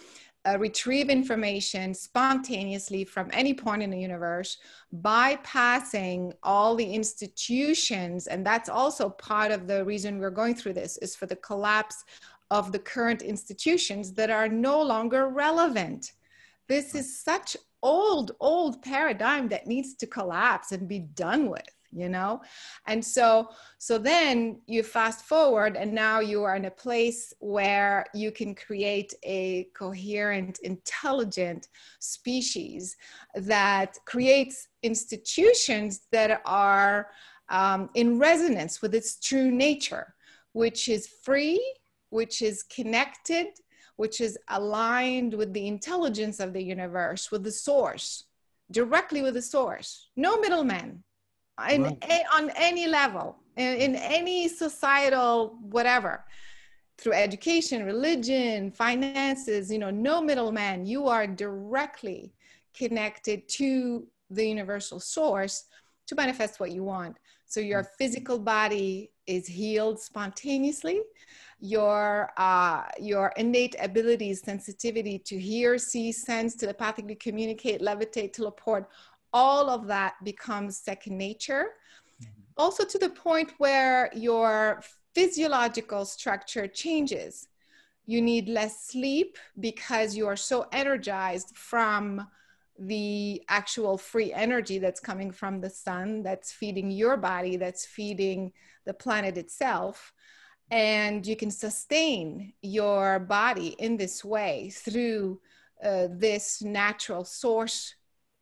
uh, retrieve information spontaneously from any point in the universe, bypassing all the institutions. And that's also part of the reason we're going through this is for the collapse of the current institutions that are no longer relevant this is such old old paradigm that needs to collapse and be done with you know? And so so then you fast forward and now you are in a place where you can create a coherent intelligent species that creates institutions that are um, in resonance with its true nature which is free which is connected which is aligned with the intelligence of the universe, with the source, directly with the source. No middleman in, right. a, on any level, in, in any societal whatever through education, religion, finances, you know, no middleman. You are directly connected to the universal source to manifest what you want. So your mm. physical body is healed spontaneously your uh, your innate abilities, sensitivity to hear, see, sense, telepathically communicate, levitate, teleport, all of that becomes second nature. Mm-hmm. Also to the point where your physiological structure changes. You need less sleep because you are so energized from the actual free energy that's coming from the sun, that's feeding your body, that's feeding the planet itself. And you can sustain your body in this way through uh, this natural source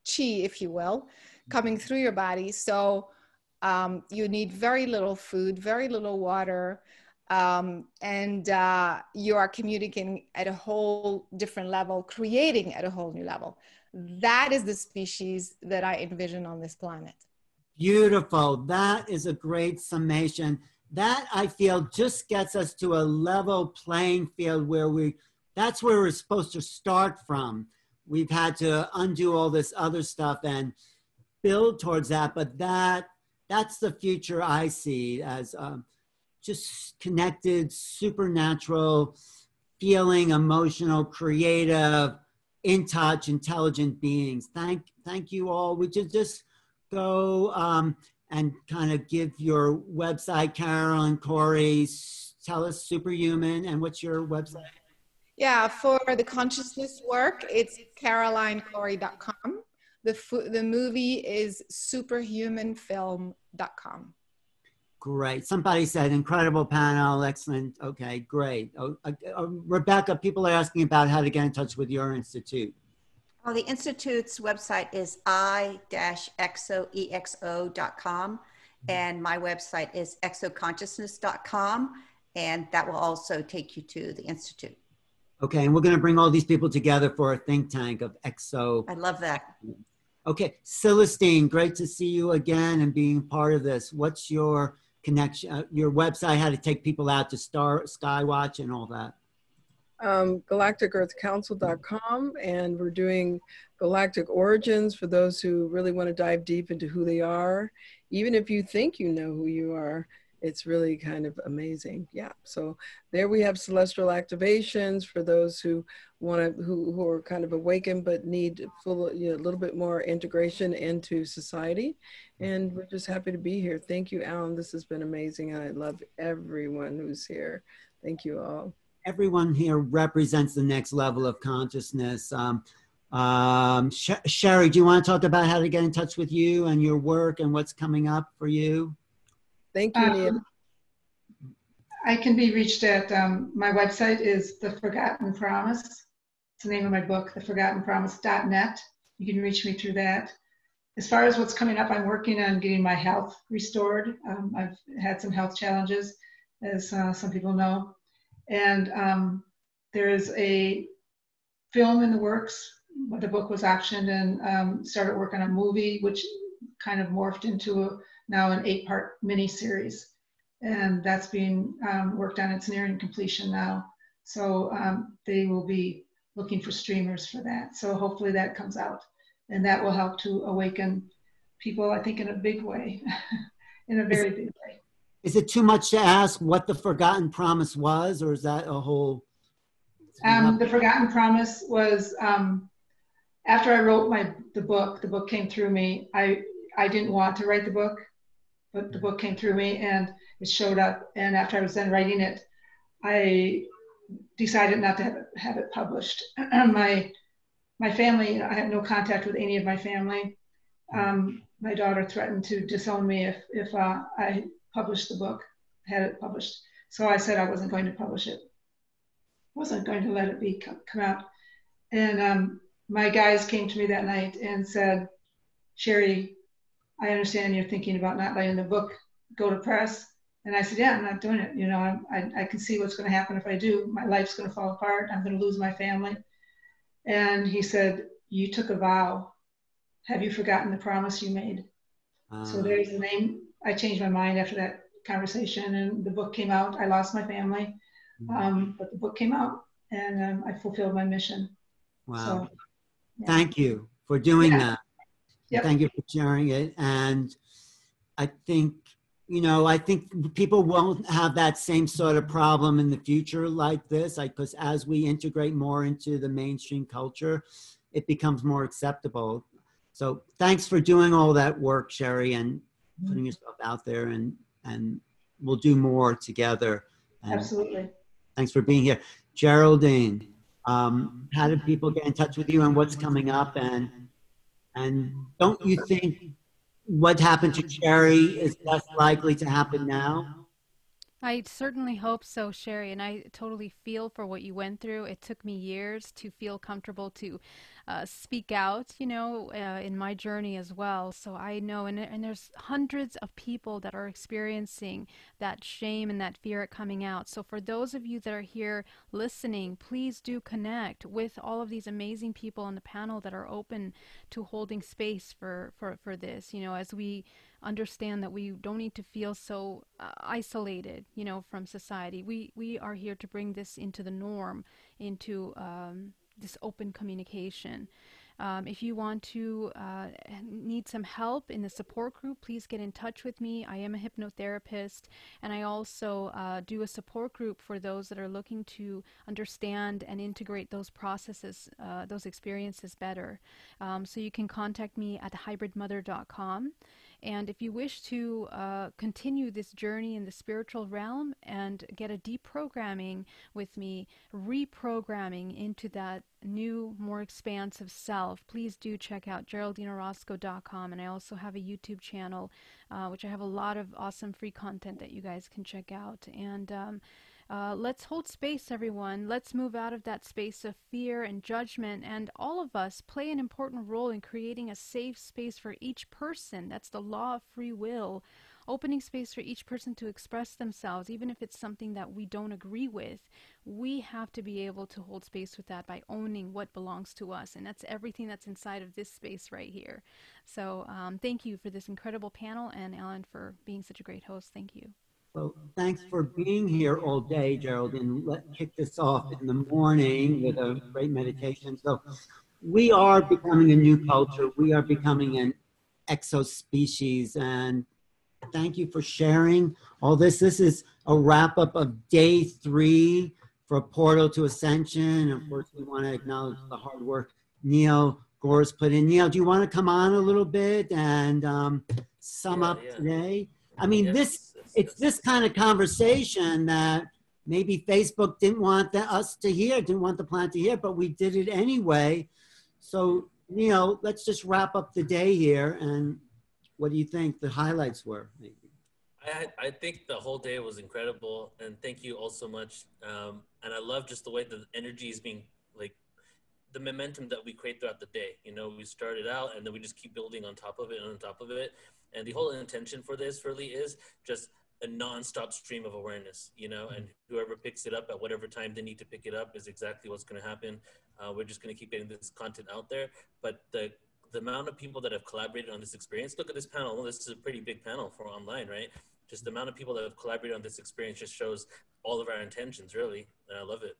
chi if you will coming through your body. So um, you need very little food very little water um, and uh, you are communicating at a whole different level creating at a whole new level that is the species that i envision on this planet. Beautiful. That is a great summation. That I feel just gets us to a level playing field where we that's where we're supposed to start from. We've had to undo all this other stuff and build towards that, but that that's the future I see as um, just connected, supernatural, feeling, emotional, creative, in touch, intelligent beings. Thank, thank you all. We should just go um, and kind of give your website, Caroline Cory. Tell us Superhuman and what's your website? Yeah, for the consciousness work, it's carolinecory.com. The, the movie is superhumanfilm.com. Great. Somebody said incredible panel. Excellent. Okay, great. Oh, uh, uh, Rebecca, people are asking about how to get in touch with your institute. Oh, the institute's website is i-exo.com and my website is exoconsciousness.com and that will also take you to the institute. Okay, and we're going to bring all these people together for a think tank of exo. I love that. Okay, Celestine, great to see you again and being part of this. What's your connection, uh, your website, how to take people out to Star Skywatch and all that? Um, GalacticEarthCouncil.com, and we're doing galactic origins for those who really want to dive deep into who they are. Even if you think you know who you are, it's really kind of amazing. Yeah. So there we have celestial activations for those who want to, who, who are kind of awakened but need full, you know, a little bit more integration into society. And we're just happy to be here. Thank you, Alan. This has been amazing. I love everyone who's here. Thank you all. Everyone here represents the next level of consciousness. Um, um, Sh Sherry, do you want to talk about how to get in touch with you and your work and what's coming up for you? Thank you, Neil. Um, I can be reached at um, my website is The Forgotten Promise. It's the name of my book, theforgottenpromise.net. You can reach me through that. As far as what's coming up, I'm working on getting my health restored. Um, I've had some health challenges, as uh, some people know. And um, there is a film in the works. The book was optioned and um, started working on a movie, which kind of morphed into a now an eight part mini series. And that's being um, worked on. It's nearing completion now. So um, they will be looking for streamers for that. So hopefully that comes out and that will help to awaken people, I think, in a big way, [LAUGHS] in a very big way. Is it too much to ask what the Forgotten Promise was, or is that a whole? Um, the Forgotten Promise was um, after I wrote my the book. The book came through me. I I didn't want to write the book but the book came through me and it showed up. And after I was done writing it, I decided not to have it, have it published. [CLEARS THROAT] my my family, I have no contact with any of my family. Um, my daughter threatened to disown me if if uh, I published the book, had it published. So I said I wasn't going to publish it. wasn't going to let it be come, come out. And um, my guys came to me that night and said, Sherry, I understand you're thinking about not letting the book go to press. And I said, yeah, I'm not doing it. You know, I, I, I can see what's going to happen if I do. My life's going to fall apart. I'm going to lose my family. And he said, you took a vow. Have you forgotten the promise you made? Uh, so there's the name. I changed my mind after that conversation and the book came out. I lost my family, mm-hmm. um, but the book came out and um, I fulfilled my mission. Wow. So, yeah. Thank you for doing yeah. that. Yep. Thank you for sharing it. And I think, you know, I think people won't have that same sort of problem in the future like this, because like, as we integrate more into the mainstream culture, it becomes more acceptable. So thanks for doing all that work, Sherry, and putting yourself out there and, and we'll do more together. And Absolutely. Thanks for being here. Geraldine, um, how do people get in touch with you and what's coming up and and don't you think what happened to Sherry is less likely to happen now? I certainly hope so, Sherry, and I totally feel for what you went through. It took me years to feel comfortable to uh, speak out, you know, uh, in my journey as well. So I know, and, and there's hundreds of people that are experiencing that shame and that fear at coming out. So for those of you that are here listening, please do connect with all of these amazing people on the panel that are open to holding space for, for, for this, you know, as we understand that we don't need to feel so uh, isolated, you know, from society. We we are here to bring this into the norm, into um, this open communication. Um, if you want to uh, need some help in the support group, please get in touch with me. I am a hypnotherapist, and I also uh, do a support group for those that are looking to understand and integrate those processes, uh, those experiences better. Um, so you can contact me at hybridmother.com. And if you wish to uh, continue this journey in the spiritual realm and get a deprogramming with me, reprogramming into that new, more expansive self, please do check out geraldineorozco.com. And I also have a YouTube channel, uh, which I have a lot of awesome free content that you guys can check out. And um, uh, let's hold space, everyone. Let's move out of that space of fear and judgment. And all of us play an important role in creating a safe space for each person. That's the law of free will. Opening space for each person to express themselves, even if it's something that we don't agree with. We have to be able to hold space with that by owning what belongs to us. And that's everything that's inside of this space right here. So, um, thank you for this incredible panel, and Alan for being such a great host. Thank you. Well, thanks for being here all day, Geraldine. Let's kick this off in the morning with a great meditation. So, we are becoming a new culture. We are becoming an exospecies. And thank you for sharing all this. This is a wrap up of day three for Portal to Ascension. Of course, we want to acknowledge the hard work Neil Gaur's put in. Neil, do you want to come on a little bit and um, sum yeah, up yeah. today? I mean, this it's this kind of conversation that maybe Facebook didn't want the, us to hear, didn't want the plant to hear, but we did it anyway. So, you know, let's just wrap up the day here. And what do you think the highlights were? Maybe. I, I think the whole day was incredible, and thank you all so much. Um, and I love just the way the energy is being like the momentum that we create throughout the day. You know, we started out, and then we just keep building on top of it and on top of it. And the whole intention for this really is just a non-stop stream of awareness, you know, and whoever picks it up at whatever time they need to pick it up is exactly what's going to happen. Uh, we're just going to keep getting this content out there. But the the amount of people that have collaborated on this experience, look at this panel. Well, this is a pretty big panel for online, right? Just the amount of people that have collaborated on this experience just shows all of our intentions, really. And I love it.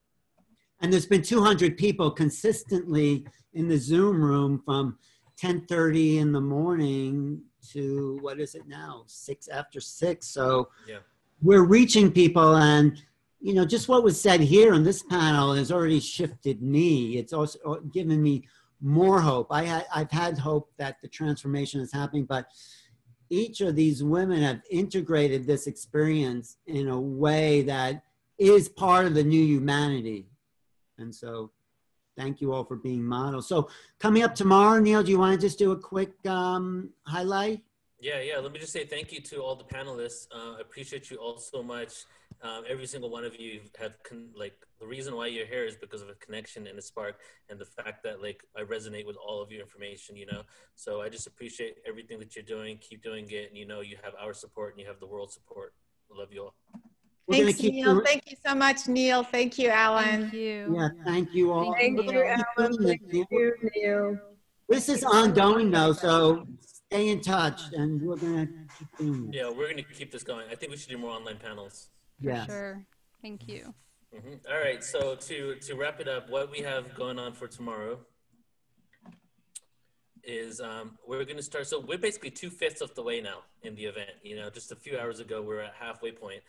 And there's been 200 people consistently in the Zoom room from 10:30 in the morning to what is it now? Six after six. So yeah. we're reaching people and you know, just what was said here on this panel has already shifted me. It's also uh, given me more hope. I had, I've had hope that the transformation is happening, but each of these women have integrated this experience in a way that is part of the new humanity. And so thank you all for being models. So coming up tomorrow, Neil, do you want to just do a quick um, highlight? Yeah, yeah. Let me just say thank you to all the panelists. Uh, appreciate you all so much. Um, every single one of you have like the reason why you're here is because of a connection and a spark, and the fact that like I resonate with all of your information. You know, so I just appreciate everything that you're doing. Keep doing it, and you know you have our support and you have the world support. Love you all. We're Thanks, Neil. Thank you so much, Neil. Thank you, Alan. Thank you. Yeah, thank you all. Thank you, Alan. Thank you, Neil. This is ongoing though, so stay in touch and we're gonna keep doing this. Yeah, we're gonna keep this going. I think we should do more online panels. Yeah. Sure. Thank you. Mm-hmm. All right. So to to wrap it up, what we have going on for tomorrow is um, we're going to start. So we're basically two fifths of the way now in the event. You know, just a few hours ago we are at halfway point.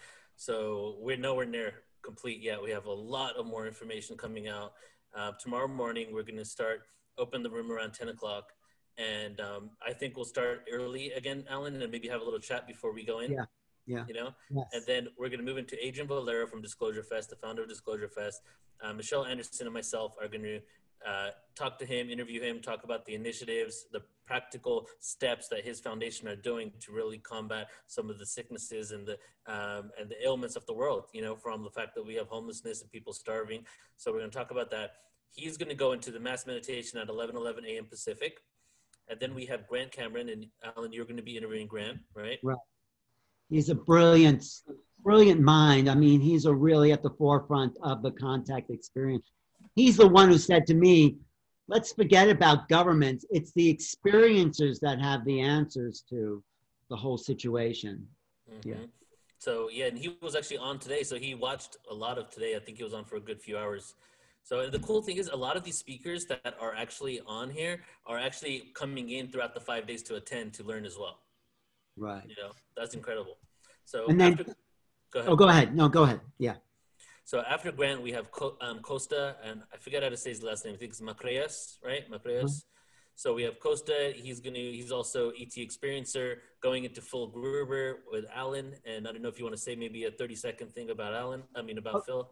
So we're nowhere near complete yet. We have a lot of more information coming out. Uh, tomorrow morning, we're going to start, open the room around 10 o'clock. And um, I think we'll start early again, Alan, and maybe have a little chat before we go in. Yeah. Yeah. You know? Yes. And then we're going to move into Adrian Valera from Disclosure Fest, the founder of Disclosure Fest. Uh, Michelle Anderson and myself are going to uh, talk to him, interview him, talk about the initiatives, the practical steps that his foundation are doing to really combat some of the sicknesses and the um, and the ailments of the world. You know, from the fact that we have homelessness and people starving. So we're going to talk about that. He's going to go into the mass meditation at 11 11 a.m. Pacific, and then we have Grant Cameron and Alan. You're going to be interviewing Grant, right? Right. He's a brilliant, brilliant mind. I mean, he's a really at the forefront of the contact experience. He's the one who said to me, let's forget about governments. It's the experiencers that have the answers to the whole situation. Mm-hmm. Yeah. So yeah, and he was actually on today. So he watched a lot of today. I think he was on for a good few hours. So the cool thing is, a lot of these speakers that are actually on here are actually coming in throughout the five days to attend to learn as well. Right. You know, that's incredible. So and then, after, go ahead. oh, go ahead. No, go ahead. Yeah. So after Grant, we have Co- um, Kosta, and I forget how to say his last name. I think it's Makreas, right? Makreas. Mm-hmm. So we have Kosta. He's gonna. He's also ET experiencer going into Phil Gruber with Alan. And I don't know if you want to say maybe a thirty second thing about Alan. I mean about oh, Phil.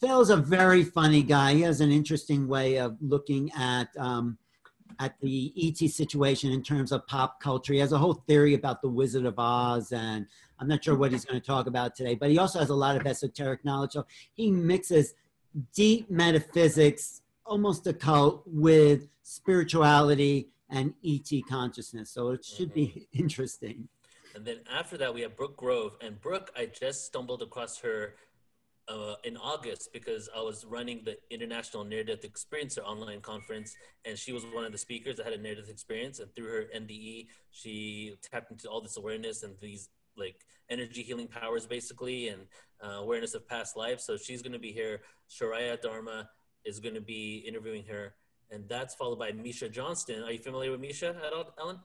Phil's a very funny guy. He has an interesting way of looking at um, at the ET situation in terms of pop culture. He has a whole theory about the Wizard of Oz, and I'm not sure what he's going to talk about today. But he also has a lot of esoteric knowledge. So he mixes deep metaphysics, almost occult, with spirituality and ET consciousness. So it should be mm-hmm. interesting. And then after that, we have Brooke Grove. And Brooke, I just stumbled across her uh, in August because I was running the International Near Death Experiencer online conference, and she was one of the speakers that had a near death experience. And through her NDE, she tapped into all this awareness and these like energy healing powers, basically, and uh, awareness of past life. So she's going to be here. Shariah Dharma is going to be interviewing her, and that's followed by Misha Johnston. Are you familiar with Misha at all, Alan?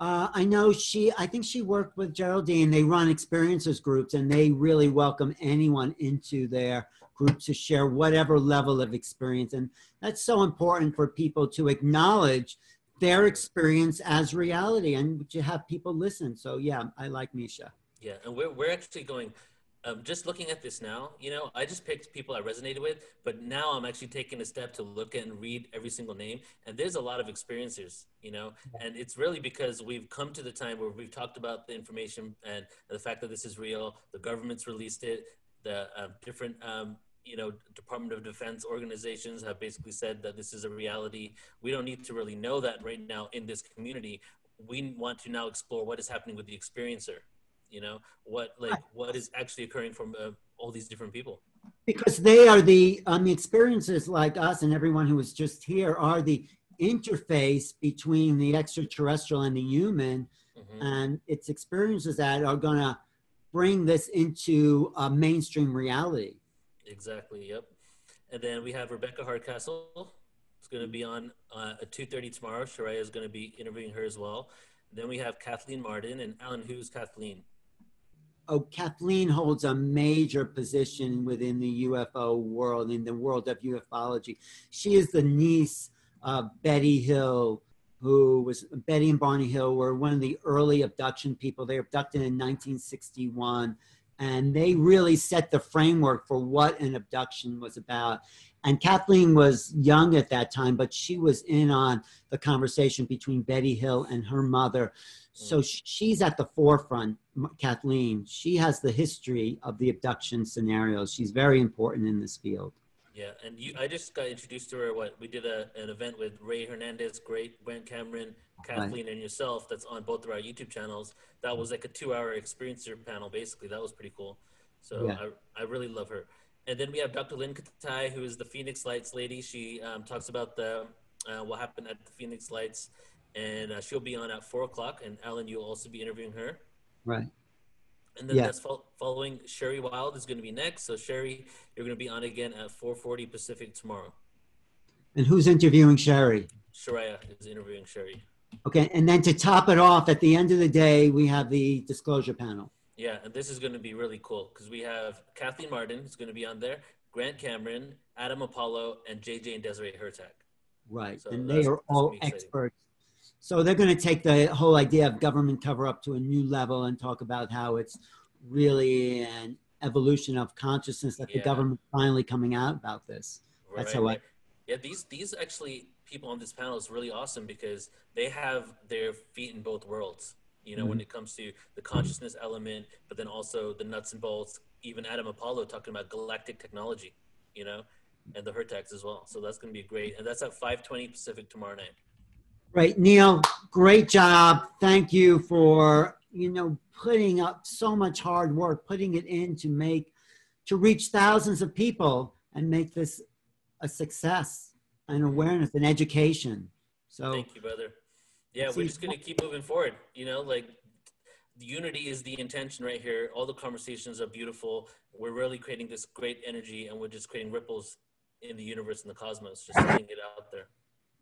Uh, I know she, I think she worked with Geraldine. They run experiences groups and they really welcome anyone into their group to share whatever level of experience. And that's so important for people to acknowledge their experience as reality and to have people listen. So, yeah, I like Misha. Yeah, and we're, we're actually going um, just looking at this now, you know, I just picked people I resonated with, but now I'm actually taking a step to look at and read every single name. And there's a lot of experiencers, you know, and it's really because we've come to the time where we've talked about the information and the fact that this is real. The government's released it. The uh, different, um, you know, Department of Defense organizations have basically said that this is a reality. We don't need to really know that right now in this community. We want to now explore what is happening with the experiencer you know what like what is actually occurring from uh, all these different people because they are the um the experiences like us and everyone who was just here are the interface between the extraterrestrial and the human mm-hmm. and it's experiences that are going to bring this into a mainstream reality exactly yep. And then we have rebecca hardcastle. It's going to be on uh, at 2.30 tomorrow. Shariah is going to be interviewing her as well. Then we have kathleen marden and alan who's kathleen? Oh, Kathleen holds a major position within the UFO world, in the world of ufology. She is the niece of Betty Hill, who was Betty and Barney Hill were one of the early abduction people. They were abducted in 1961, and they really set the framework for what an abduction was about. And Kathleen was young at that time, but she was in on the conversation between Betty Hill and her mother. So mm. she's at the forefront, Kathleen. She has the history of the abduction scenarios. She's very important in this field. Yeah, and you, I just got introduced to her. What we did a, an event with Rey Hernandez, great Grant Cameron, Kathleen, right. and yourself. That's on both of our YouTube channels. That was like a two-hour experiencer panel. Basically, that was pretty cool. So yeah. I, I really love her. And then we have Dr. Lynne Kitei, who is the Phoenix Lights lady. She um, talks about the uh, what happened at the Phoenix Lights and uh, she'll be on at four o'clock. And Alan, you'll also be interviewing her. Right. And then yeah. that's fo- following Sherry Wilde is going to be next. So Sherry, you're going to be on again at 4:40 Pacific tomorrow. And who's interviewing Sherry? Shariah is interviewing Sherry. Okay, and then to top it off, at the end of the day, we have the disclosure panel. Yeah, and this is going to be really cool because we have Kathleen Marden who's going to be on there, Grant Cameron, Adam Apollo, and JJ and Desiree Hurtak. Right, so and they are all experts so they're going to take the whole idea of government cover up to a new level and talk about how it's really an evolution of consciousness that yeah. the government finally coming out about this. Right, That's how. I. Yeah, these these actually people on this panel is really awesome because they have their feet in both worlds. You know, mm-hmm. when it comes to the consciousness element, but then also the nuts and bolts. Even Adam Apollo talking about galactic technology. You know, and the Hurtaks as well. So that's going to be great, and that's at 5:20 Pacific tomorrow night. Right, Neil, great job. Thank you for, you know, putting up so much hard work, putting it in to make, to reach thousands of people and make this a success and awareness and education. So thank you, brother. Yeah, we're just going to keep moving forward. You know, like the unity is the intention right here. All the conversations are beautiful. We're really creating this great energy and we're just creating ripples in the universe and the cosmos, just getting it out there.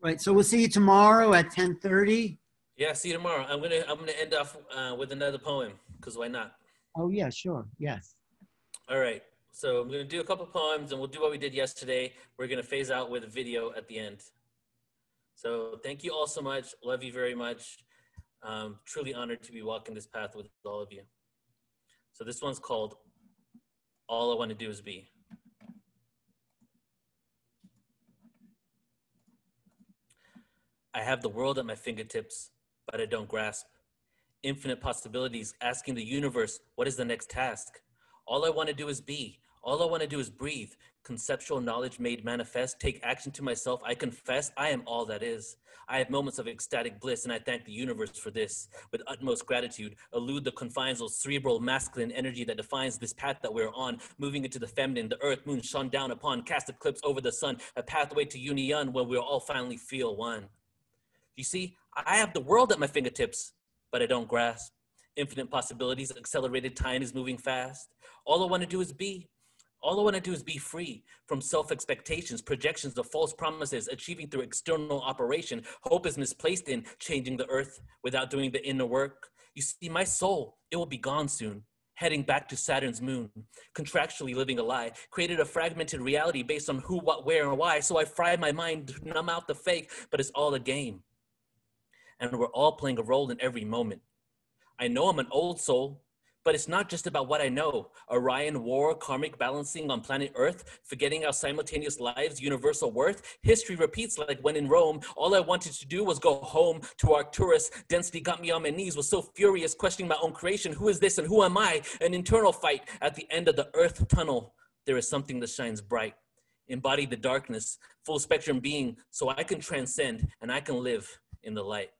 Right. So we'll see you tomorrow at 10:30. Yeah, see you tomorrow. I'm gonna I'm gonna end off uh, with another poem because why not? Oh yeah, sure. Yes. All right. So I'm gonna do a couple poems, and we'll do what we did yesterday. We're gonna phase out with a video at the end. So thank you all so much. Love you very much. Um, truly honored to be walking this path with all of you. So this one's called All I Want to Do Is Be. I have the world at my fingertips, but I don't grasp. Infinite possibilities, asking the universe, what is the next task? All I want to do is be. All I want to do is breathe. Conceptual knowledge made manifest. Take action to myself. I confess I am all that is. I have moments of ecstatic bliss, and I thank the universe for this. With utmost gratitude, elude the confines of cerebral masculine energy that defines this path that we're on, moving into the feminine, the earth, moon shone down upon, cast eclipse over the sun, a pathway to union where we'll all finally feel one. You see, I have the world at my fingertips, but I don't grasp. Infinite possibilities, accelerated time is moving fast. All I want to do is be. All I want to do is be free from self expectations, projections of false promises, achieving through external operation. Hope is misplaced in changing the earth without doing the inner work. You see, my soul, it will be gone soon, heading back to Saturn's moon, contractually living a lie, created a fragmented reality based on who, what, where, and why. So I fried my mind to numb out the fake, but it's all a game and we're all playing a role in every moment. I know I'm an old soul, but it's not just about what I know. Orion war, karmic balancing on planet Earth, forgetting our simultaneous lives, universal worth. History repeats like when in Rome, all I wanted to do was go home to Arcturus. Density got me on my knees, was so furious, questioning my own creation. Who is this and who am I? An internal fight at the end of the Earth tunnel. There is something that shines bright. Embody the darkness, full spectrum being, so I can transcend and I can live in the light.